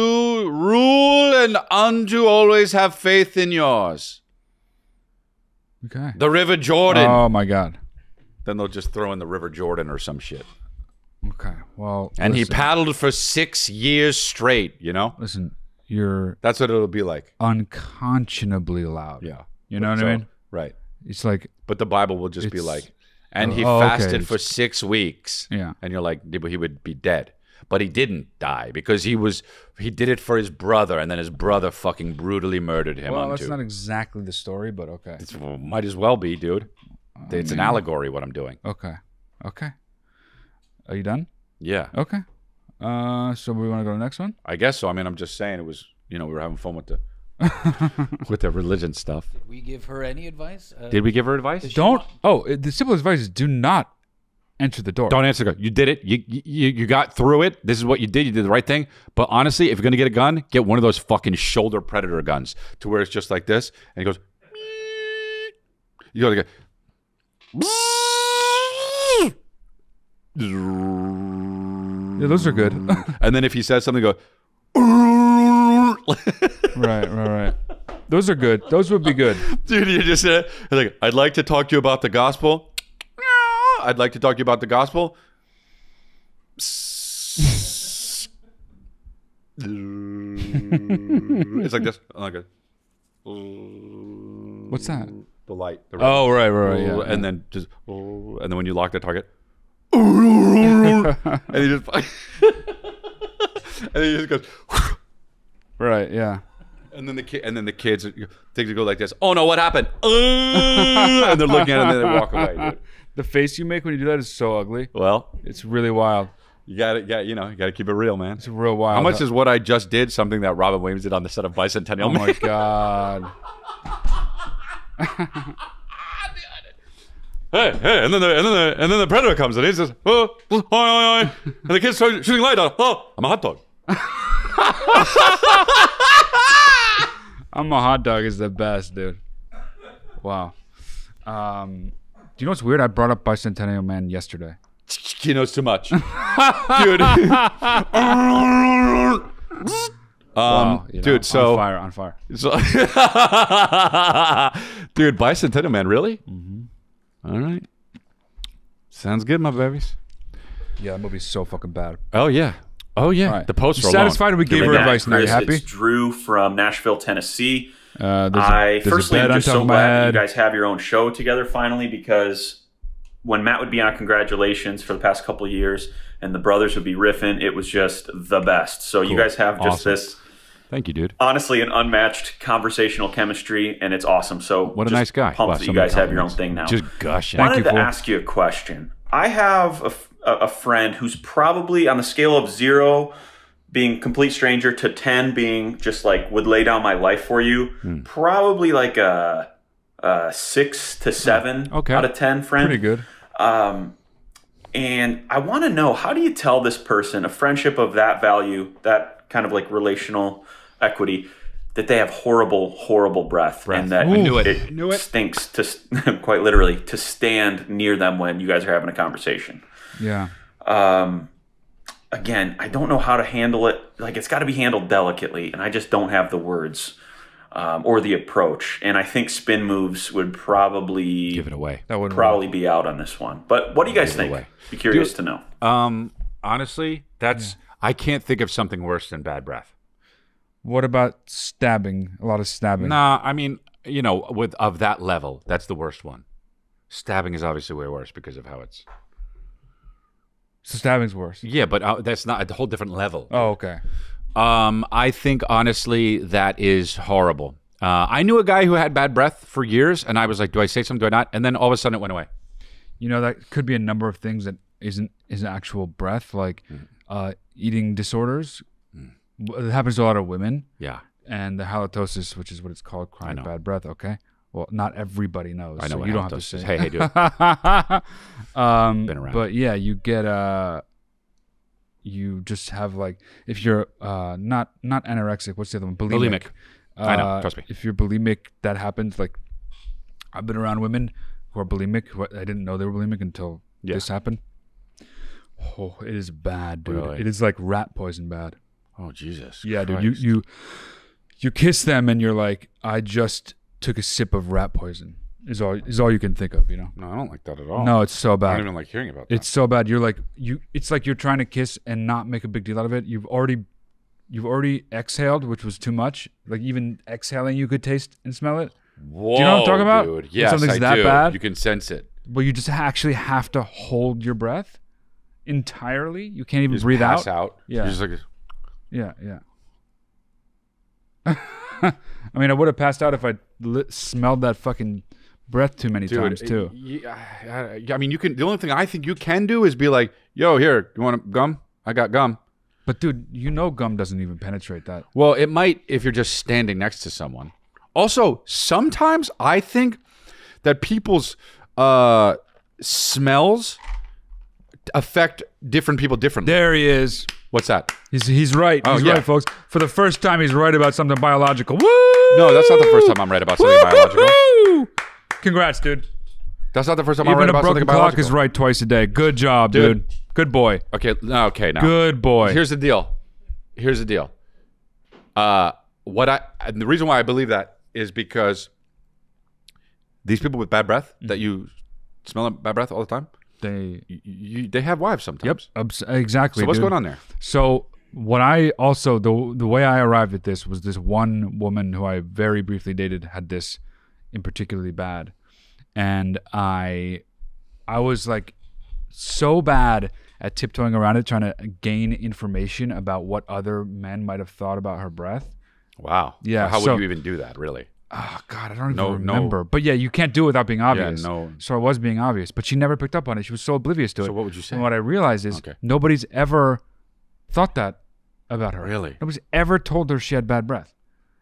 rule and unto always have faith in yours. Okay. The River Jordan. Oh my God. then they'll just throw in the River Jordan or some shit. Okay. Well. And he paddled for six years straight, you know? Listen, you're That's what it'll be like. unconscionably loud. Yeah. You know what So- I mean? Right. It's like, But the Bible will just be like, and he Oh, okay. fasted for six weeks. Yeah. And you're like, he would be dead. But he didn't die because he was he did it for his brother, and then his brother fucking brutally murdered him. well, that's not exactly the story, but okay. It's- well, might as well be, dude. It's an allegory what I'm doing. Okay. Okay. Are you done? Yeah, Okay. Uh, so we want to go to the next one? I guess so. I mean, I'm just saying it was. You know, we were having fun with the with the religion stuff. Did we give her any advice? Uh, Did we give her advice? Don't. Oh, the simple advice is do not enter the door. Don't answer. the- You did it. You, you you got through it. This is what you did. You did the right thing. But honestly, if you're gonna get a gun, get one of those fucking shoulder predator guns to where it's just like this, and it goes. You gotta go. Yeah, those are good. And then if he says something, go. right, right, right. Those are good. Those would be good. Dude, you just said like, I'd like to talk to you about the gospel. I'd like to talk to you about the gospel. it's like this. Oh, okay. What's that? The light. The Oh, right, right, right. Yeah. and then just and then when you lock the target, and he just and he just goes. Right, yeah. And then the kid, and then the kids things go like this. Oh no, what happened? Uh, and they're looking at it and then they walk away. Dude. The face you make when you do that is so ugly. Well, It's really wild. you got to Yeah, you know, you got to keep it real, man. It's real wild. How much is what I just did? Something that Robin Williams did on the set of Bicentennial Oh my god. hey, hey, and then the and then the and then the predator comes and he says, oh, oh, oh, oh, oh," and the kids start shooting light out. Oh, I'm a hot dog. I'm a hot dog is the best, dude. Wow. Um, do you know what's weird? I brought up Bicentennial Man yesterday. He knows too much, dude. um, Wow. You know, Dude, so- on fire, on fire. So, dude, Bicentennial Man, really? Mm-hmm. All right. Sounds good, my babies. Yeah, that movie's so fucking bad. Oh yeah. Oh yeah. All right. The poster. You alone. satisfied we gave her Matt, advice? Now you happy? It's Drew from Nashville, Tennessee. Uh, there's a- I firstly am just so glad head. you guys have your own show together finally because when Matt would be on congratulations for the past couple of years and the brothers would be riffing, it was just the best. So you guys have just Awesome. this Thank you, dude. honestly an unmatched conversational chemistry and it's awesome. So What a just nice guy. Pumped Wow, that you guys have your own thing now. Just gushing. wanted you, to fool. ask you a question. I have a, f- a- a friend who's probably on the scale of zero being complete stranger to 10 being just like would lay down my life for you, Hmm. probably like a, a six to seven Okay. out of 10 friend. Pretty good. Um, and I want to know how do you tell this person a friendship of that value, that kind of like relational equity, that they have horrible, horrible breath, and that I knew it. it, Knew it. stinks to quite literally to stand near them when you guys are having a conversation. Yeah. Um, again, I don't know how to handle it. Like it's got to be handled delicately, and I just don't have the words. Um, or the approach, and I think spin moves would probably Give it away. That would probably be out on this one. But what do you guys think? away. Be curious to know. Um, honestly, that's I can't think of something worse than bad breath. What about stabbing? A lot of stabbing. Nah, I mean, you know, with of that level, that's the worst one. Stabbing is obviously way worse because of how it's. So stabbing's worse. Yeah, but uh, that's not a whole different level. Oh, okay. Um, I think honestly that is horrible. Uh, I knew a guy who had bad breath for years, and I was like, "Do I say something? Do I not?" And then all of a sudden, it went away. You know that could be a number of things that isn't isn't actual breath, like Mm. uh, eating disorders. W- It happens to a lot of women, Yeah, and the halitosis, which is what it's called, chronic bad breath. Okay. Well, not everybody knows. I know so you don't have to say. Hey, hey, dude. um, Been around. But yeah, you get uh, you just have like if you're uh not not anorexic. What's the other one? Bulimic. Bulimic. I know, Uh, trust me. If you're bulimic, that happens. Like I've been around women who are bulimic. Who I didn't know they were bulimic until Yeah. this happened. Oh, it is bad, dude. Really? It is like rat poison bad. Oh Jesus. Yeah, dude. You you you kiss them and you're like, I just took a sip of rat poison. Is all is all you can think of, you know? No, I don't like that at all. No, it's so bad. I don't even like hearing about that. It's so bad. You're like you. It's like you're trying to kiss and not make a big deal out of it. You've already, you've already exhaled, which was too much. Like even exhaling, you could taste and smell it. Whoa, do you know what I'm talking about? Dude. When Yes, something's I that do. bad? You can sense it. But you just actually have to hold your breath entirely. You can't even You just breathe pass out. out. Yeah. You're just like, Yeah, yeah. I mean, I would have passed out if I li- smelled that fucking breath too many dude. times too. yeah, I, I mean, you can. The only thing I think you can do is be like, "Yo, here, you want gum? I got gum." But dude, you know gum doesn't even penetrate that. Well, it might if you're just standing next to someone. Also, sometimes I think that people's uh, smells affect different people differently. There he is. What's that? He's, he's right. Oh, he's yeah. right, folks. For the first time, he's right about something biological. Woo! No, that's not the first time I'm right about something biological. Congrats, dude. That's not the first time I'm right about something biological. Even a broken clock is right twice a day. Good job, dude. Dude. Good boy. Okay, okay, now. Good boy. Here's the deal. Here's the deal. Uh, what I and the reason why I believe that is because these people with bad breath Mm-hmm. that you smell bad breath all the time, they you, they have wives sometimes. Yep. Exactly. So what's dude. going on there? So what I also the the way I arrived at this was this one woman who I very briefly dated had this in particularly bad, and I I was like so bad at tiptoeing around it, trying to gain information about what other men might have thought about her breath. Wow. Yeah, How so- would you even do that? Really? Oh God, I don't even No- no- remember. But yeah, you can't do it without being obvious. no. So I was being obvious, but she never picked up on it. She was so oblivious to it. So what would you say? And what I realized is Okay. nobody's ever thought that about her. Really? Nobody's ever told her she had bad breath.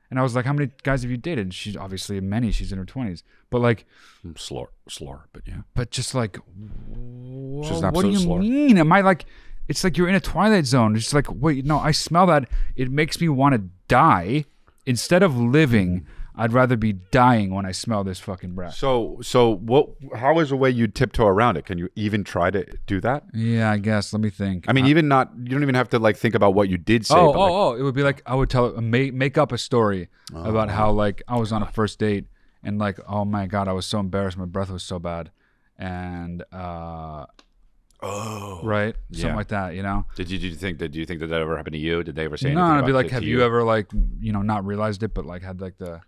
And I was like, how many guys have you dated? She's obviously many. She's in her twenties. But like, Mm, Slur, slur, but yeah. but just like, whoa, what do you slur. mean? Am I like? It's like you're in a twilight zone. It's like, wait, no, I smell that. It makes me want to die instead of living. I'd rather be dying when I smell this fucking breath. So, so what? How is a way you tiptoe around it? Can you even try to do that? Yeah, I guess. Let me think. I mean, Uh, even not. You don't even have to like think about what you did say. oh, oh, like, oh! It would be like I would tell make make up a story about how like I was on a first date and like oh my god I was so embarrassed my breath was so bad and uh oh, right something Yeah. like that you know Did you, did you think that? Do you think that that ever happened to you? Did they ever say no anything? I'd be like have to you ever like you know not realized it but like had like the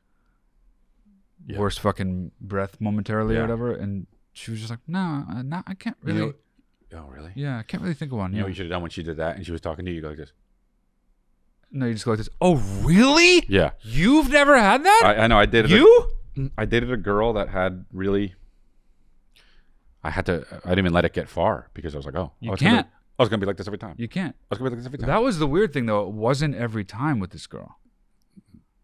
Yeah. worst fucking breath momentarily Yeah. or whatever and she was just like no uh, no I can't You really know- oh, really? yeah I can't really think of one You know yeah. what you should have done when she did that and she was talking to you. You go like this. no you just go like this oh really Yeah. you've never had that I, I know. I dated you A, I dated a girl that had really. I had to. I didn't even let it get far because I was like, oh, You I can't. I was gonna be like this every time. you can't I was gonna be like this every time. That was the weird thing, though. It wasn't every time with this girl.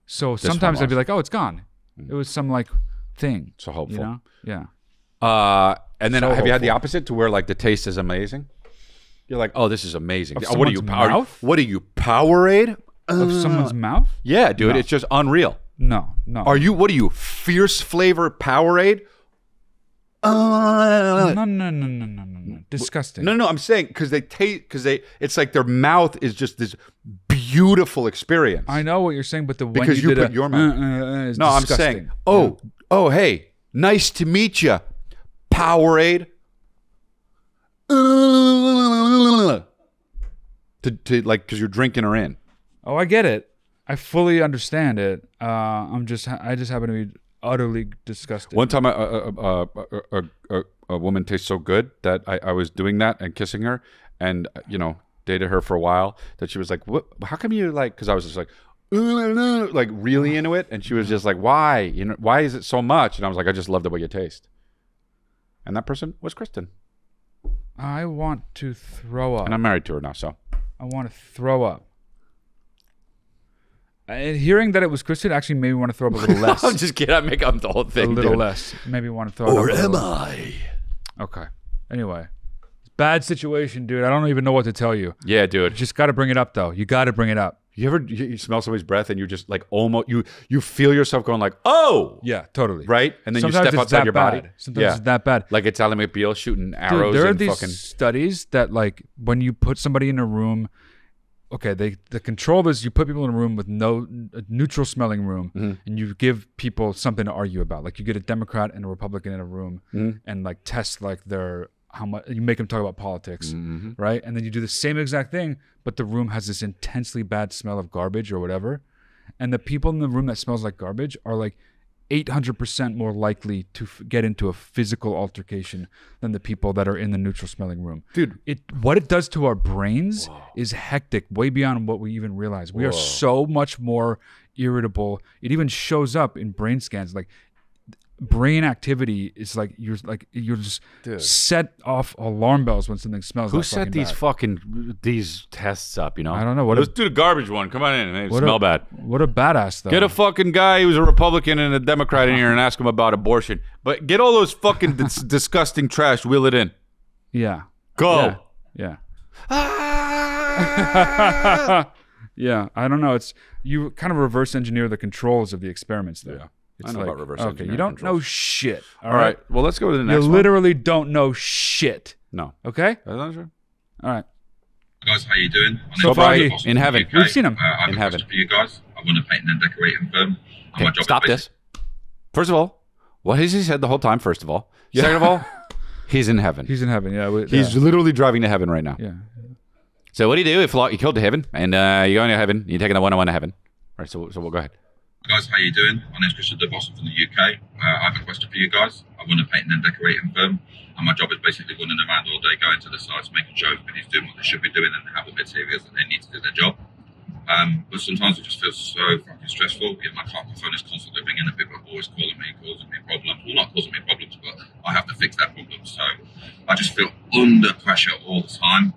So one sometimes I'd be like, "Oh, it's gone." It was some like thing. So hopeful. You know? Yeah. Uh, and then So have you had the hopeful. opposite to where like the taste is amazing? You're like, oh, this is amazing. Of Oh, what are you? someone's Power, mouth? what are you? Powerade? Of Uh, someone's mouth? Yeah, dude, No. it's just unreal. No, no. Are you? What are you? Fierce flavor Powerade? No, Uh, no, no, no, no, no, no. Disgusting. no, no, I'm saying because they taste because they. It's like their mouth is just this beautiful experience. I know what you're saying, but the when Because you, you did put a, your mouth- uh, uh, is no, I'm saying, oh, oh, hey, nice to meet you, Powerade. To, to like because you're drinking her in. Oh, I get it. I fully understand it. Uh, I'm just, I just happen to be utterly disgusted. One time, a, a, a, a, a woman tastes so good that I, I was doing that and kissing her, and you know, dated her for a while. That she was like, "What? How come you like?" Because I was just like, like really into it, and she was just like, "Why? You know, why is it so much?" And I was like, "I just love the way you taste." And that person was Kristen, I want to throw up. and I'm married to her now. So I want to throw up. And hearing that it was Kristen actually made me want to throw up a little less. I'm just kidding. I make up the whole thing. a little dude. less. Maybe want to throw it up. Or am little. I? Okay. Anyway, bad situation, dude. I don't even know what to tell you. Yeah, You dude. just got to bring it up, though. You got to bring it up. You ever you, you smell somebody's breath and you just like almost you you feel yourself going like, oh, Yeah, totally. right, and then Sometimes you step outside your body. bad. Sometimes yeah, it's that bad. like it's Ally McBeal shooting arrows. Dude, there are these fucking. studies that like when you put somebody in a room okay they the control is you put people in a room with no a neutral smelling room Mm-hmm. and you give people something to argue about like you get a democrat and a republican in a room Mm-hmm. and like test like their how much you make them talk about politics Mm-hmm. right and then you do the same exact thing but the room has this intensely bad smell of garbage or whatever and the people in the room that smells like garbage are like 800% more likely to f- get into a physical altercation than the people that are in the neutral smelling room. Dude. it what it does to our brains is hectic, way beyond what we even realize. We are so much more irritable. It even shows up in brain scans like brain activity is like you're like you're just set off alarm bells when something smells Who that set fucking these bad. fucking these tests up? You know, I don't know. What Let's a- do the garbage one. Come on in. They What smell a, bad. What a badass though. Get a fucking guy who's a Republican and a Democrat in here and ask him about abortion. But get all those fucking dis- disgusting trash. Wheel it in. yeah. Go. Yeah. Ah! yeah, I don't know. It's you kind of reverse engineer the controls of the experiments there. Yeah. It's I know about reverse Okay, you don't controls. know shit. all right. Well, let's go to the You next one. literally don't know shit. No. Okay? That's not true. All right. guys, how you doing? My So far, Rob he- Boston in heaven. UK. We've seen him. Uh, I have In a heaven. question for you guys. I want to paint and decorate firm. And Okay, job stop this. First of all, what has he said the whole time? First of all, second of all, he's in heaven. He's in heaven. Yeah. we- He's yeah. literally driving to heaven right now. yeah. So what do you do if like, you're killed to heaven and uh, you're going to heaven? You're taking the one on one to heaven. All right. So so we'll go ahead. Guys, how you doing? My name's Christian De from the UK. Uh, I have a question for you guys. I run a painting and decorating firm, and my job is basically running around all day, going to the sites, making sure everybody's doing what they should be doing and have the materials that they need to do their job. Um, but sometimes it just feels so fucking stressful. Know, my, my phone is constantly ringing, and people are always calling me, causing me problems. Well, not causing me problems, but I have to fix their problems. So I just feel under pressure all the time.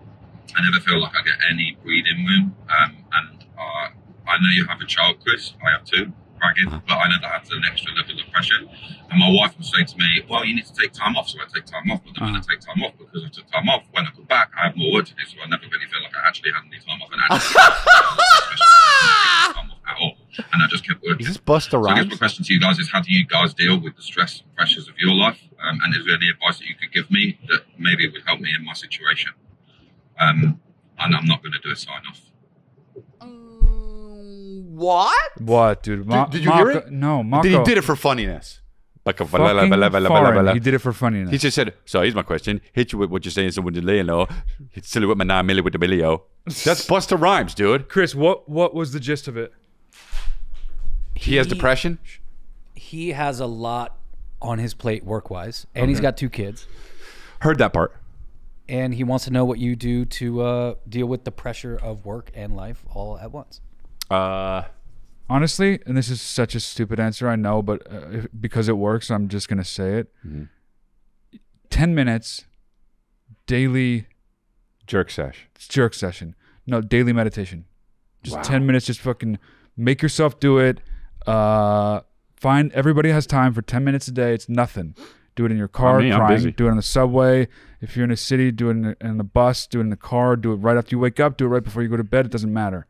I never feel like I get any breathing room. Um, and uh, I know you have a child, Chris. I have two, bragging, but I know that adds an extra level of pressure. And my wife will say to me, "Well, you need to take time off." So I take time off, but then when I take time off, because I took time off, when I come back, I have more work to do. So I never really feel like I actually had any time off, and actually at all. And I just kept working. Is this Busta So I guess my question to you guys is, how do you guys deal with the stress and pressures of your life? Um, and is there any advice that you could give me that maybe would help me in my situation? Um, and I'm not going to do a sign off. What? What, dude? Ma- Did, did you hear it? No, Mako. Did he did it for funniness? Like a Fucking foreign. He did it for funniness. He just said, "So here's my question: Hit you with what you're saying, so someone to lay low. Hit silly with my nine milli with the millio." That's Busta Rhymes, dude. Chris, what what was the gist of it? He has depression. He has a lot on his plate work wise, and he's got two kids. Heard that part. And he wants to know what you do to uh, deal with the pressure of work and life all at once. Uh, Honestly, and this is such a stupid answer, I know, but uh, if, because it works, I'm just gonna say it. Mhm. Ten minutes, daily jerk sesh. jerk session. No, daily meditation. Just Wow. ten minutes. Just fucking make yourself do it. Uh, find everybody has time for ten minutes a day. It's nothing. Do it in your car, I'm crying. Do it on the subway. If you're in a city, do it in the, in the bus. Do it in the car. Do it right after you wake up. Do it right before you go to bed. It doesn't matter.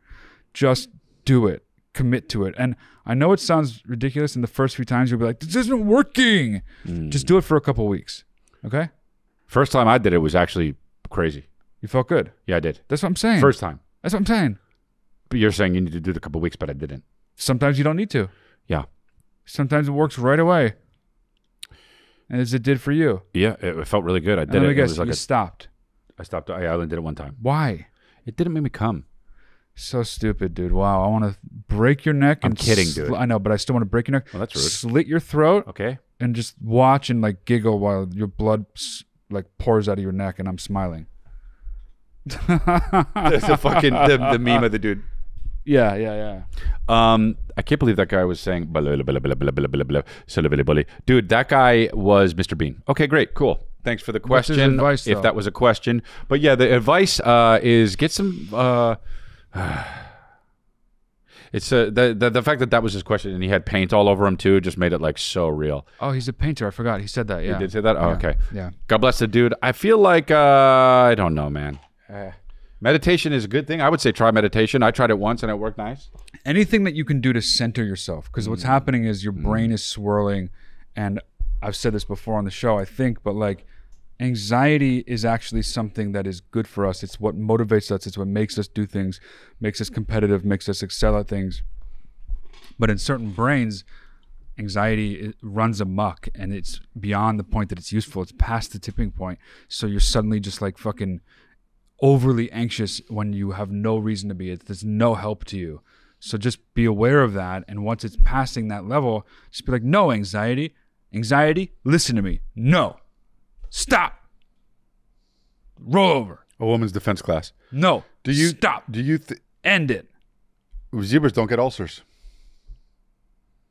Just do it. Commit to it. And I know it sounds ridiculous. In the first few times, you'll be like, "This isn't working." Mm. Just do it for a couple weeks. Okay. First time I did it was actually crazy. You felt good. Yeah, I did. That's what I'm saying. First time. That's what I'm saying. But you're saying you need to do it a couple weeks, but I didn't. Sometimes you don't need to. Yeah. Sometimes it works right away. As it did for you. Yeah, it, it felt really good. I And did let it. me It guess, was like you a- stopped. I stopped. I only did it one time. Why? It didn't make me come. So stupid, dude. Wow. I want to break your neck. I'm and kidding, sl- dude. I know, but I still want to break your neck. Well, that's rude. Slit your throat. Okay. And just watch and like giggle while your blood like pours out of your neck and I'm smiling. That's the fucking the, the meme of the dude. Yeah, yeah, yeah. Um, I can't believe that guy was saying blah blah blah blah blah blah blah blah blah blah. Dude, that guy was Mr. Bean. Okay, great, cool. Thanks for the question. advice, if that was a question, but yeah, the advice uh, is get some. Uh, it's uh, the, the the fact that that was his question and he had paint all over him too just made it like so real. Oh, he's a painter. I forgot. He said that. Yeah. He did say that. Oh, Yeah, okay. Yeah. God bless the dude. I feel like uh, I don't know, man. Eh. meditation is a good thing. I would say try meditation. I tried it once and it worked nice. anything that you can do to center yourself because Mm. what's happening is your brain is swirling and i've said this before on the show i think but like anxiety is actually something that is good for us it's what motivates us it's what makes us do things makes us competitive makes us excel at things but in certain brains anxiety runs amok and it's beyond the point that it's useful it's past the tipping point so you're suddenly just like fucking overly anxious when you have no reason to be. It, there's no help to you. So just be aware of that. And once it's passing that level, just be like, no, anxiety, anxiety, listen to me. No, stop, roll over. A woman's defense class. No, Do you stop? Do you th- End it. zebras don't get ulcers?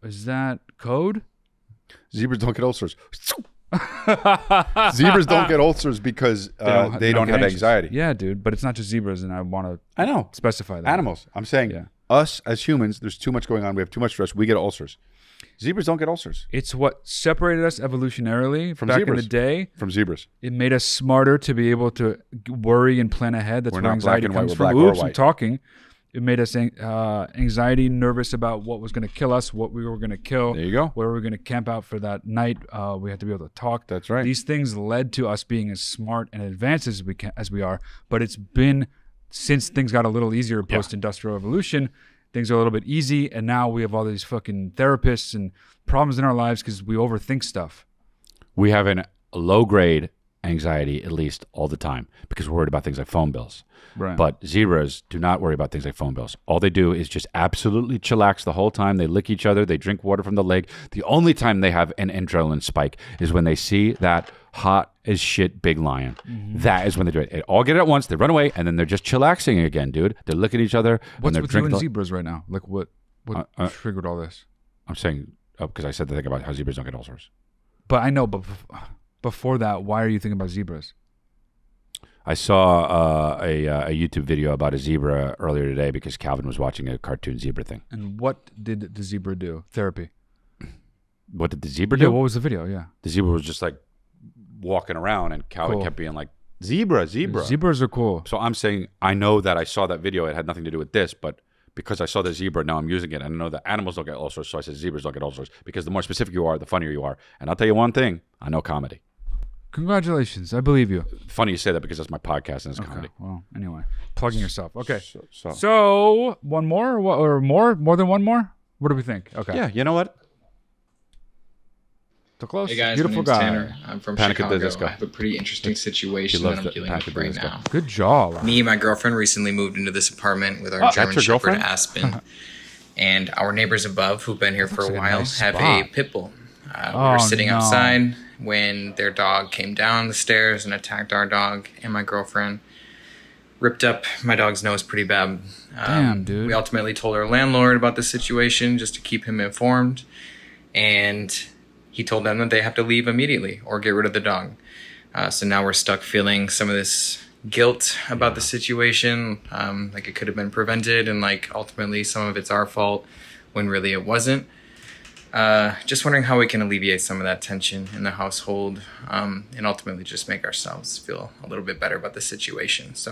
Is that code? Zebras don't get ulcers. Zebras don't get ulcers because uh, they don't, get have anxious. anxiety. Yeah, dude. But it's not just zebras, and I want to. I know. Specify that. Animals. I'm saying us as humans, there's too much going on. We have too much stress. We get ulcers. Zebras don't get ulcers. It's what separated us evolutionarily From back zebras. in the day. From zebras. It made us smarter to be able to worry and plan ahead. That's We're where anxiety comes we're from. Oops, I'm talking. It made us uh, anxiety, nervous about what was going to kill us, what we were going to kill. There you go. Where were we were going to camp out for that night. Uh, we had to be able to talk. That's right. These things led to us being as smart and advanced as we can, as we are. But it's been since things got a little easier post-industrial revolution. Things are a little bit easy, and now we have all these fucking therapists and problems in our lives because we overthink stuff. We have an low grade anxiety at least all the time because we're worried about things like phone bills. Right. But zebras do not worry about things like phone bills. All they do is just absolutely chillax the whole time. They lick each other. They drink water from the lake. The only time they have an adrenaline spike is when they see that hot as shit big lion. Mm-hmm. That is when they do it. They all get it at once. They run away and then they're just chillaxing again, dude. They're looking at each other. and What's they're with you and the- zebras right now? Like what? What Uh, uh, triggered all this? I'm saying because I said the thing about how zebras don't get ulcers. But I know, but before that, why are you thinking about zebras? I saw uh, a, uh, a YouTube video about a zebra earlier today because Calvin was watching a cartoon zebra thing. And what did the zebra do? Therapy. What did the zebra Yeah, do? what was the video? Yeah. The zebra was just like walking around, and Calvin Cool. kept being like, "Zebra, zebra." Zebras are cool. So I'm saying I know that I saw that video. It had nothing to do with this, but because I saw the zebra. Now I'm using it. And I know that animals don't get ulcers, so I said zebras don't get ulcers because the more specific you are, the funnier you are. And I'll tell you one thing: I know comedy. Congratulations. I believe you. Funny you say that because that's my podcast and it's comedy. Well, anyway, plugging yourself. Okay. So, So one more or, or more? More than one more? What do we think? Okay. yeah, you know what? So close. Hey guys, Beautiful my name's guy. Tanner. I'm from Panic at the Chicago. Disco. I have a pretty interesting situation that I'm dealing with right Disco. now. Good job. Me and my girlfriend recently moved into this apartment with our Oh, German Shepherd girlfriend? Aspen, and our neighbors above, who've been here for a like a while, nice have a spot. pit bull. Uh, we Oh, were sitting no. outside when their dog came down the stairs and attacked our dog and my girlfriend. Ripped up my dog's nose pretty bad. Um, Damn, dude. We ultimately told our landlord about the situation just to keep him informed, and he told them that they have to leave immediately or get rid of the dog. Uh, so now we're stuck feeling some of this guilt about the situation, um, like it could have been prevented, and like ultimately some of it's our fault when really it wasn't. Uh, just wondering how we can alleviate some of that tension in the household um, and ultimately just make ourselves feel a little bit better about the situation. So,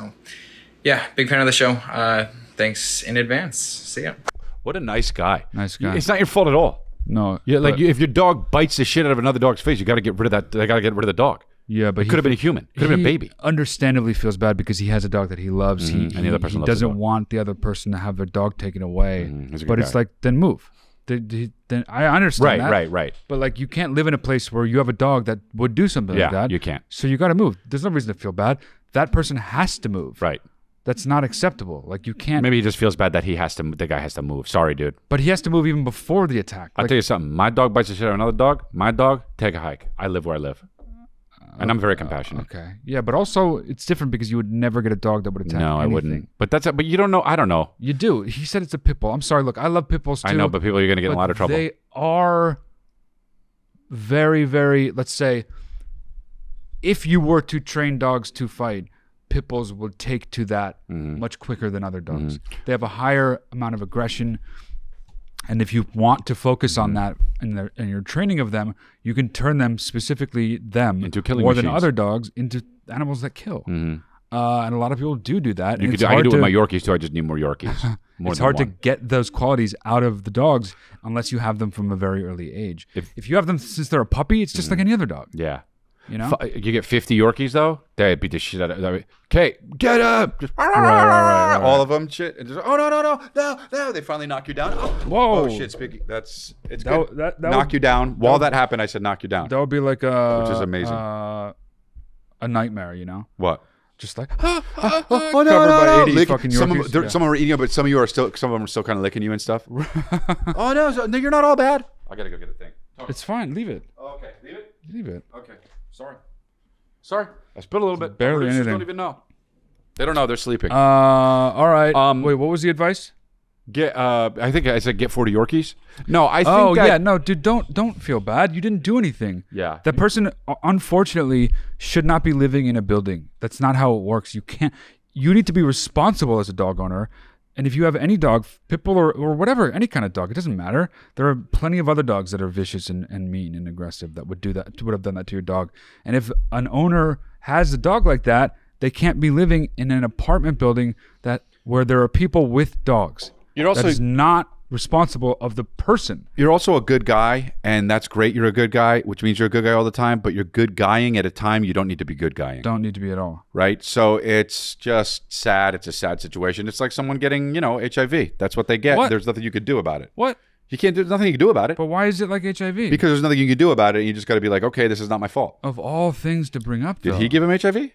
yeah, big fan of the show. Uh, thanks in advance. See ya. What a nice guy. Nice guy. It's not your fault at all. No. Yeah, like you, if your dog bites the shit out of another dog's face, you got to get rid of that. They got to get rid of the dog. Yeah, but It could have been a human. Could have been a baby. Understandably feels bad because he has a dog that he loves. He, Mhm, and the other person he loves the doesn't dog. want the other person to have their dog taken away. Mhm, he's a good But it's like, then move. Then, then I understand Right, that. right, right. But like, you can't live in a place where you have a dog that would do something Yeah, like that. you can't. So you got to move. There's no reason to feel bad. That person has to move. Right. That's not acceptable. Like you can't. Maybe he just feels bad that he has to. The guy has to move. Sorry, dude. But he has to move even before the attack. I'll Like, tell you something. My dog bites the shit out of another dog. My dog, take a hike. I live where I live, and I'm very compassionate. Okay. Yeah, but also it's different because you would never get a dog that would attack. no, I wouldn't. But that's. A, but you don't know. I don't know. You do. He said it's a pit bull. I'm sorry. Look, I love pit bulls too. I know, but people are going to get in a lot of trouble. They are very, very. Let's say, if you were to train dogs to fight, pit bulls would take to that Mm-hmm. much quicker than other dogs. They have a higher amount of aggression, and if you want to focus on Mm-hmm. that in, their, your training of them, you can turn them specifically them Into killing more than other dogs into animals that kill. Mhm. Uh, and a lot of people do do that. You and could do, I do it with my Yorkies too. I just need more Yorkies. More it's hard to get those qualities out of the dogs unless you have them from a very early age. If, you have them since they're a puppy, it's just like any other dog. Yeah. You know? F- you get 50 Yorkies though, they beat the shit out of that. Okay, get up. Just, right, right, All of them shit. And just, oh no, no, no, no, no. They finally knock you down. Oh, Whoa. Oh shit, speaking. That's it's That- good. that- that knock would- you down. While that- that happened, I said knock you down. That would be like a Which is amazing. Uh, a nightmare, you know? What? Just like ah, ah, oh, ah, covered no, no, by no. 80 Lick- fucking some, of, Yorkies. there- Yeah. some are eating you, but some of you are still. Some of them are still kind of licking you and stuff. oh no, so- no, you're not all bad. I gotta go get a thing. It's fine. Leave it. Oh, okay, leave it. Leave it. Okay, sorry. Sorry, I spit a little bit. barely Producers anything. Don't even know. They don't know. They're sleeping. Uh, all right. Um, Wait, what was the advice? Get. Uh, I think I said get forty Yorkies. No, I think. oh that, yeah, no, dude, don't don't feel bad. You didn't do anything. Yeah. That person, uh, unfortunately, should not be living in a building. That's not how it works. You can't. You need to be responsible as a dog owner. And if you have any dog, pit bull or, or whatever, any kind of dog, it doesn't matter. There are plenty of other dogs that are vicious and, and mean and aggressive that would do that, would have done that to your dog. And if an owner has a dog like that, they can't be living in an apartment building that where there are people with dogs. You're also- that is not responsible of the person. You're also a good guy, and that's great. You're a good guy, which means you're a good guy all the time. But you're good guying at a time you don't need to be good guying. Don't need to be at all. right? So it's just sad. It's a sad situation. It's like someone getting, you know, HIV. That's what they get. What? There's nothing you could do about it. What? You can't. There's nothing you can do about it But why is it like HIV? because there's nothing you can do about it. And You just got to be like, okay, this is not my fault. of all things to bring up, Did he give him HIV?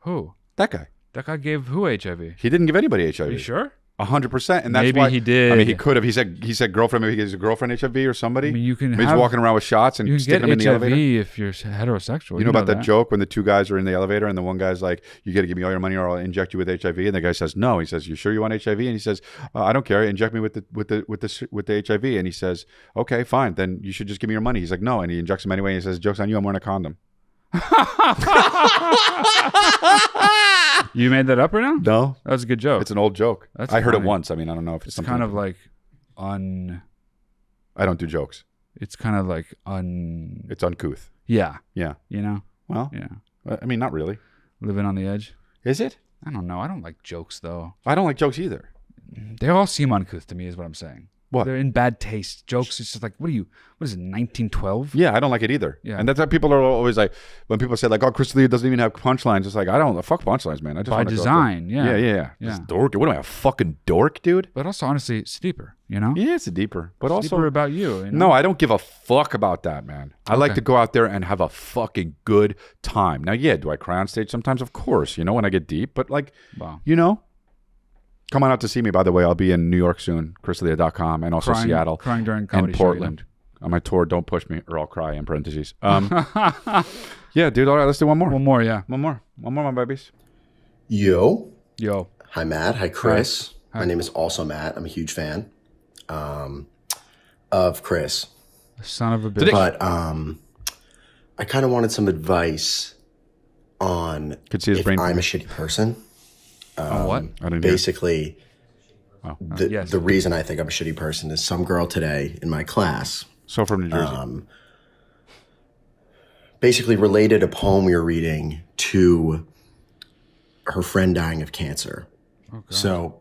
who? That guy. That guy gave who HIV? He didn't give anybody HIV. Are you sure? A hundred percent, and that's Maybe why he did. I mean, he could have. He said he said girlfriend. Maybe he has a girlfriend HIV or somebody. I mean, you can Maybe he's walking around with shots and You sticking get them in the HIV elevator. if you're heterosexual. You know about that, joke when the two guys are in the elevator and the one guy's like, "You got to give me all your money or I'll inject you with HIV," and the guy says, "No." He says, "You sure you want HIV?" And he says, uh, "I don't care. Inject me with the with the with the with the HIV." And he says, "Okay, fine. Then you should just give me your money." He's like, "No," and he injects him anyway. And he says, "Jokes on you. I'm wearing a condom." You made that up right now? No, That was a good joke. it's an old joke. That's I heard funny. it once. I mean, I don't know if it's, It's something kind of like un. I don't do jokes. It's kind of like un. It's uncouth. Yeah, Yeah. you know. Well, Yeah, I mean, not really. living on the edge. Is it? I don't know. I don't like jokes though. I don't like jokes either. they all seem uncouth to me. Is what I'm saying. What? They're in bad taste. Jokes. It's just like, what are you? What is it? 1912? Yeah, I don't like it either. Yeah. And that's why people are always like, when people say like, "Oh, Chris D'Elia doesn't even have punchlines," it's like I don't fuck punchlines, man. I just By design, yeah. yeah, yeah, yeah. Yeah. Dork. What am I, a fucking dork, dude? But also, honestly, it's deeper. You know. Yeah, it's deeper, but It's also deeper about you. you know? No, I don't give a fuck about that, man. I like to go out there and have a fucking good time. Now, yeah, do I cry on stage sometimes? Of course, you know, when I get deep, but like, Wow. you know, come on out to see me, by the way. I'll be in New York soon, chrisdelia.com, and also Crying- Seattle. crying during and comedy show, you Portland. On my tour, don't push me or I'll cry in parentheses. Um, yeah, dude. All right, let's do one more. One more, yeah. One more. One more, my babies. Yo. Yo. Hi, Matt. Hi, Chris. Hi. My name is also Matt. I'm a huge fan um, of Chris. Son of a bitch. But um, I kind of wanted some advice on Could see his if brain I'm a shitty person. Um, what? I didn't. Basically, Oh, the, yes. the reason I think I'm a shitty person is some girl today in my class So from New Jersey. um, basically related a poem we were reading to her friend dying of cancer. so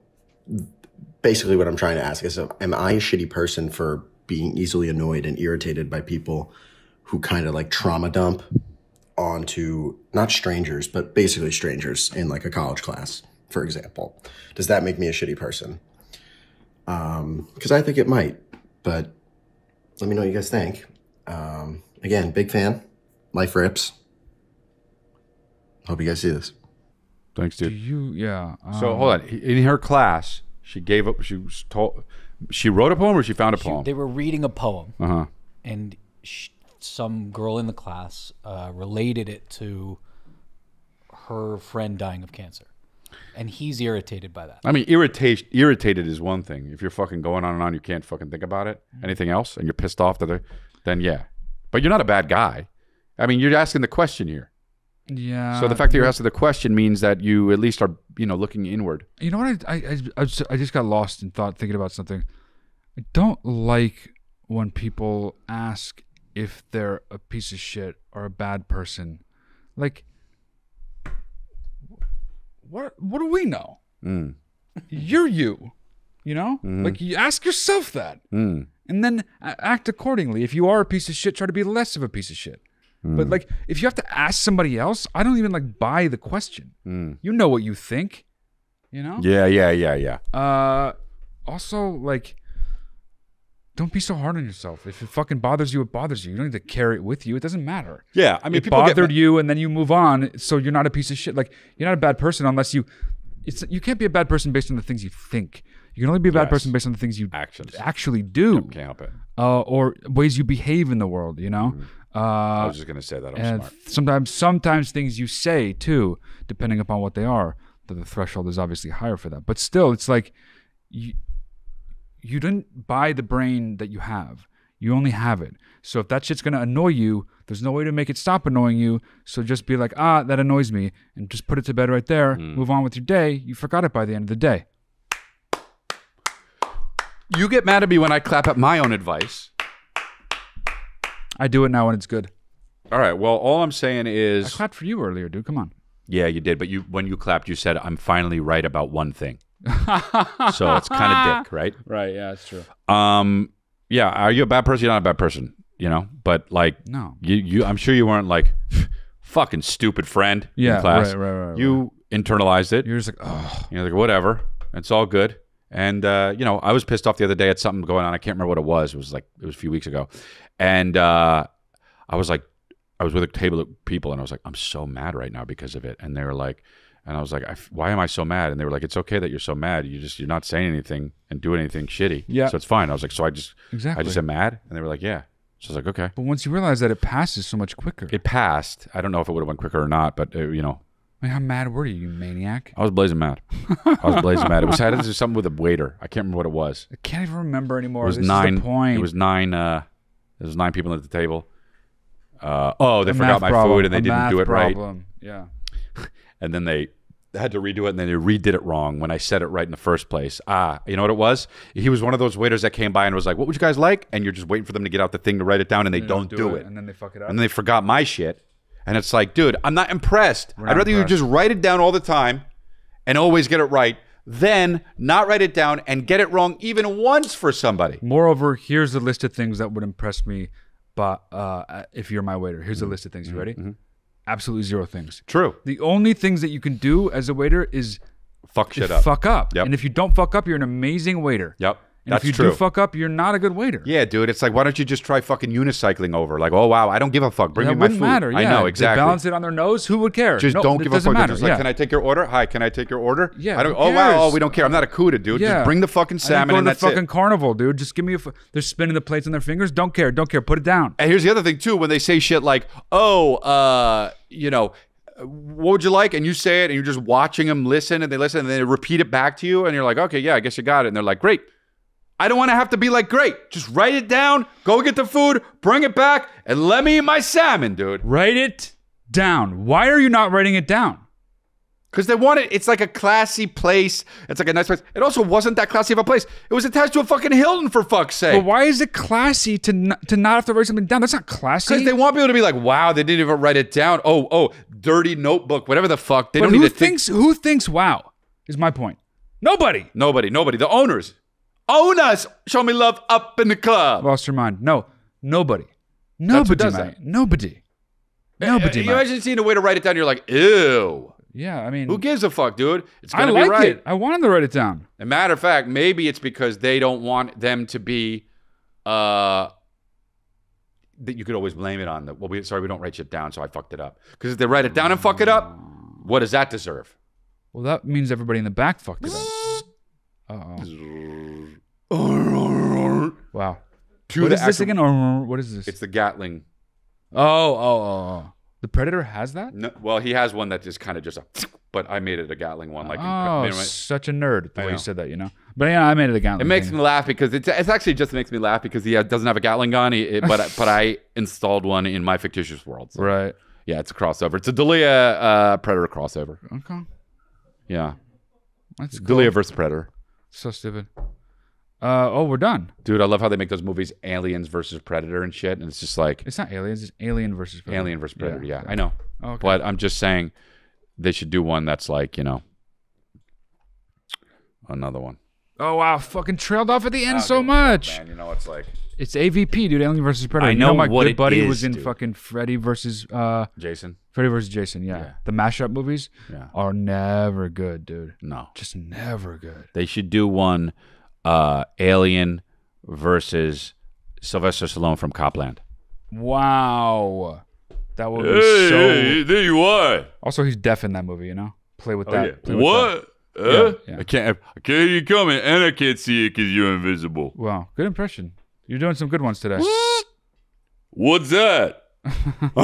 basically, what I'm trying to ask is Am I a shitty person for being easily annoyed and irritated by people who kind of like trauma dump onto not strangers, but basically strangers in like a college class, for example? Does that make me a shitty person? Because I think it might, but let me know what you guys think. Um, again, big fan. Life rips. Hope you guys see this. Thanks, Do dude. you? Yeah. So um, hold on. In her class, she gave up. She was told. She wrote a poem, or she found a She- poem. they were reading a poem, Uh huh. and sh- some girl in the class uh, related it to her friend dying of cancer, and he's irritated by that. I mean, irritation. Irritated is one thing. If you're fucking going on and on, you can't fucking think about it. Mm-hmm. Anything else, and you're pissed off that, they're- then yeah. But you're not a bad guy. I mean, you're asking the question here. Yeah. so the fact that you're asking the question means that you at least are, you know, looking inward. You know what? I I I, I just, I just got lost in thought thinking about something. I don't like when people ask if they're a piece of shit or a bad person. Like, what what do we know? Mm. You're you. You know, like you ask yourself that, Mm. and then act accordingly. If you are a piece of shit, try to be less of a piece of shit. But like, if you have to ask somebody else, I don't even like buy the question. Mm. You know what you think. You know. Yeah, yeah, yeah, yeah. Uh, also, like, don't be so hard on yourself. If it fucking bothers you, it bothers you. You don't need to carry it with you. It doesn't matter. Yeah, I mean, it people bothered you, and then you move on. So you're not a piece of shit. Like, you're not a bad person unless you. It's you can't be a bad person based on the things you think. You can only be a bad Yes. person based on the things you Actions. actually do, Can't help it. uh, or ways you behave in the world. You know. Mm-hmm. I Uh, was just gonna say that. I'm and smart. sometimes sometimes things you say too depending upon what they are that the threshold is obviously higher for that but still it's like you you didn't buy the brain that you have you only have it so if that shit's going to annoy you there's no way to make it stop annoying you so just be like ah that annoys me and just put it to bed right there Hmm. move on with your day you forgot it by the end of the day You get mad at me when I clap at my own advice. i do it now when it's good All right. Well, all I'm saying is i clapped for you earlier dude come on yeah, you did. But you, when you clapped, you said, "I'm finally right about one thing." So it's kind of dick, right? right yeah that's true Um, yeah. Are you a bad person? You're not a bad person, you know. But like, No. you, you. I'm sure you weren't like, fucking stupid friend Yeah, in class. right, right, right, You internalized it. you're just like oh You're like, whatever. It's all good. And uh, you know, I was pissed off the other day at something going on. I can't remember what it was. It was like it was a few weeks ago, and uh, I was like, I was with a table of people, and I was like, I'm so mad right now because of it. And they were like, and I was like, I why am I so mad? And they were like, it's okay that you're so mad. You just you're not saying anything and doing anything shitty. Yeah. So it's fine. I was like, so I just exactly. I just am mad, and they were like, yeah. So I was like, okay. but once you realize that it passes so much quicker It passed. I don't know if it would have went quicker or not, but uh, you know, I mean, how mad were you, you maniac? I was blazing mad. I was blazing mad. It was had to do something with a waiter. I can't remember what it was. I can't even remember anymore. It was this nine. Point. It was nine. Uh, there was nine people at the table. Uh, oh, they A forgot my problem, food and they a didn't do it right. Yeah. And then they had to redo it, and then they redid it wrong when I said it right in the first place. Ah, you know what it was? He was one of those waiters that came by and was like, "What would you guys like?" And you're just waiting for them to get out the thing to write it down, and they They don't, do, it. and then they fuck it up. And then they forgot my shit. And it's like, dude, I'm not impressed. We're I'd not rather you just write it down all the time and always get it right than not write it down and get it wrong even once for somebody. Moreover, here's a list of things that would impress me. But uh, if you're my waiter, here's a list of things. You ready? Absolutely zero things. True. The only things that you can do as a waiter is Fuck shit up. Fuck up. Yep. And if you don't fuck up, you're an amazing waiter. Yep. And That's if you true. do fuck up, you're not a good waiter. Yeah, dude. It's like, why don't you just try fucking unicycling over? Like, oh wow, I don't give a fuck. Bring that me my food. matter. I Yeah. know They exactly. balance it on their nose. Who would care? Just No, don't give a fuck. Matter. Just like, yeah. can I take your order? Hi, can I take your order? Yeah, I don't. Oh wow, oh we don't care. I'm not a cuda, dude. Yeah. Just bring the fucking I salmon go to the fucking it. carnival, dude. Just give me a. F- they're spinning the plates on their fingers. Don't care. Don't care. Put it down. And here's the other thing too: when they say shit like, "Oh, uh, you know, what would you like?" and you say it, and you're just watching them listen, and they listen, and they repeat it back to you, and you're like, "Okay, yeah, I guess you got it." And they're like, "Great." I don't want to have to be like, "Great." Just write it down, go get the food, bring it back, and let me eat my salmon, dude. Write it down. Why are you not writing it down? Because they want it. It's like a classy place. It's like a nice place. It also wasn't that classy of a place. It was attached to a fucking Hilton, for fuck's sake. But why is it classy to not, to not have to write something down? That's not classy. Because they want people to be like, wow, they didn't even write it down. Oh, oh, dirty notebook, whatever the fuck. They but don't who need to think. thinks who thinks wow is my point. Nobody. Nobody, nobody. The owners. Own us. Show me love up in the club. Lost your mind. No, nobody. Nobody. does mate. that. Nobody. Nobody. You mate. imagine seeing a way to write it down. You're like, ew. Yeah, I mean, Who gives a fuck, dude? It's gonna like be right. it. I wanted to write it down. As a matter of fact, maybe it's because they don't want them to be. uh that you could always blame it on the well we sorry we don't write shit down so I fucked it up because if they write it down and fuck it up what does that deserve Well, that means everybody in the back fucked it up. Uh-oh. Wow. To what the this actual- again? Or what is this? it's the Gatling oh, oh, oh, oh. The Predator has that? no, well he has one that is kind of just a but I made it a Gatling one like oh, anyway. such a nerd the I way know. you said that, you know. But yeah, I made it again. It makes me laugh because it's, it's actually just makes me laugh because he doesn't have a Gatling gun, he, it- but but I installed one in my fictitious world. So, right. Yeah, it's a crossover. It's a D'Elia uh, Predator crossover. Okay. Yeah, That's cool. D'Elia versus Predator. So stupid. Uh, oh, we're done. Dude, I love how they make those movies, Aliens versus Predator and shit, and it's just like It's not aliens. It's Alien versus Predator. Alien versus Predator. Yeah, I know. Okay. But I'm just saying they should do one that's like you know another one. Oh wow! Fucking trailed off at the end I so a fuck, much. man. You know, it's like It's AVP, dude. Alien versus Predator. I You know my what good buddy is, was in dude. fucking Freddy versus uh Jason. Freddy versus Jason. Yeah. Yeah. The mashup movies Yeah. are never good, dude. No, Just never good. they should do one uh, Alien versus Sylvester Stallone from Cop Land. Wow. That would be so. there you are. Also, he's deaf in that movie. You know, play with that. play with What? that. Yeah, yeah. I can't. I can't hear you coming, and I can't see it because you're invisible. Wow, good impression. You're doing some good ones today. What's that?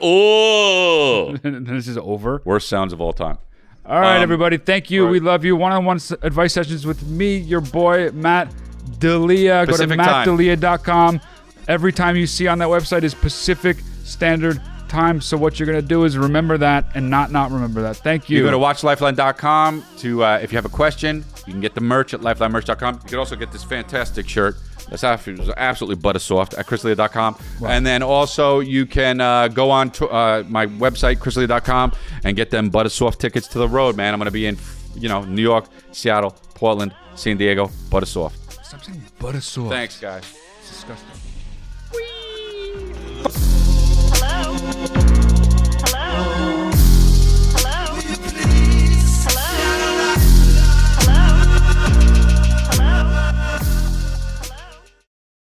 oh. this is over. Worst sounds of all time. All right, Um, everybody. Thank you. right. We love you. One-on-one advice sessions with me, your boy Matt D'Elia. Go to mattdelia.com. Every time you see on that website is Pacific Standard Time. So what you're gonna do is remember that and not not remember that. Thank you. You go to watchlifeline.com to uh, if you have a question, you can get the merch at lifelinemerch.com. You can also get this fantastic shirt. That's absolutely, absolutely butter soft at chrisdelia.com. And then also you can uh, go on to uh, my website, chrisdelia.com, and get them butter soft tickets to the road, man. I'm going to be in, you know, New York, Seattle, Portland, San Diego, butter soft. Stop saying butter soft. Thanks, guys. It's disgusting. Hello? Hello?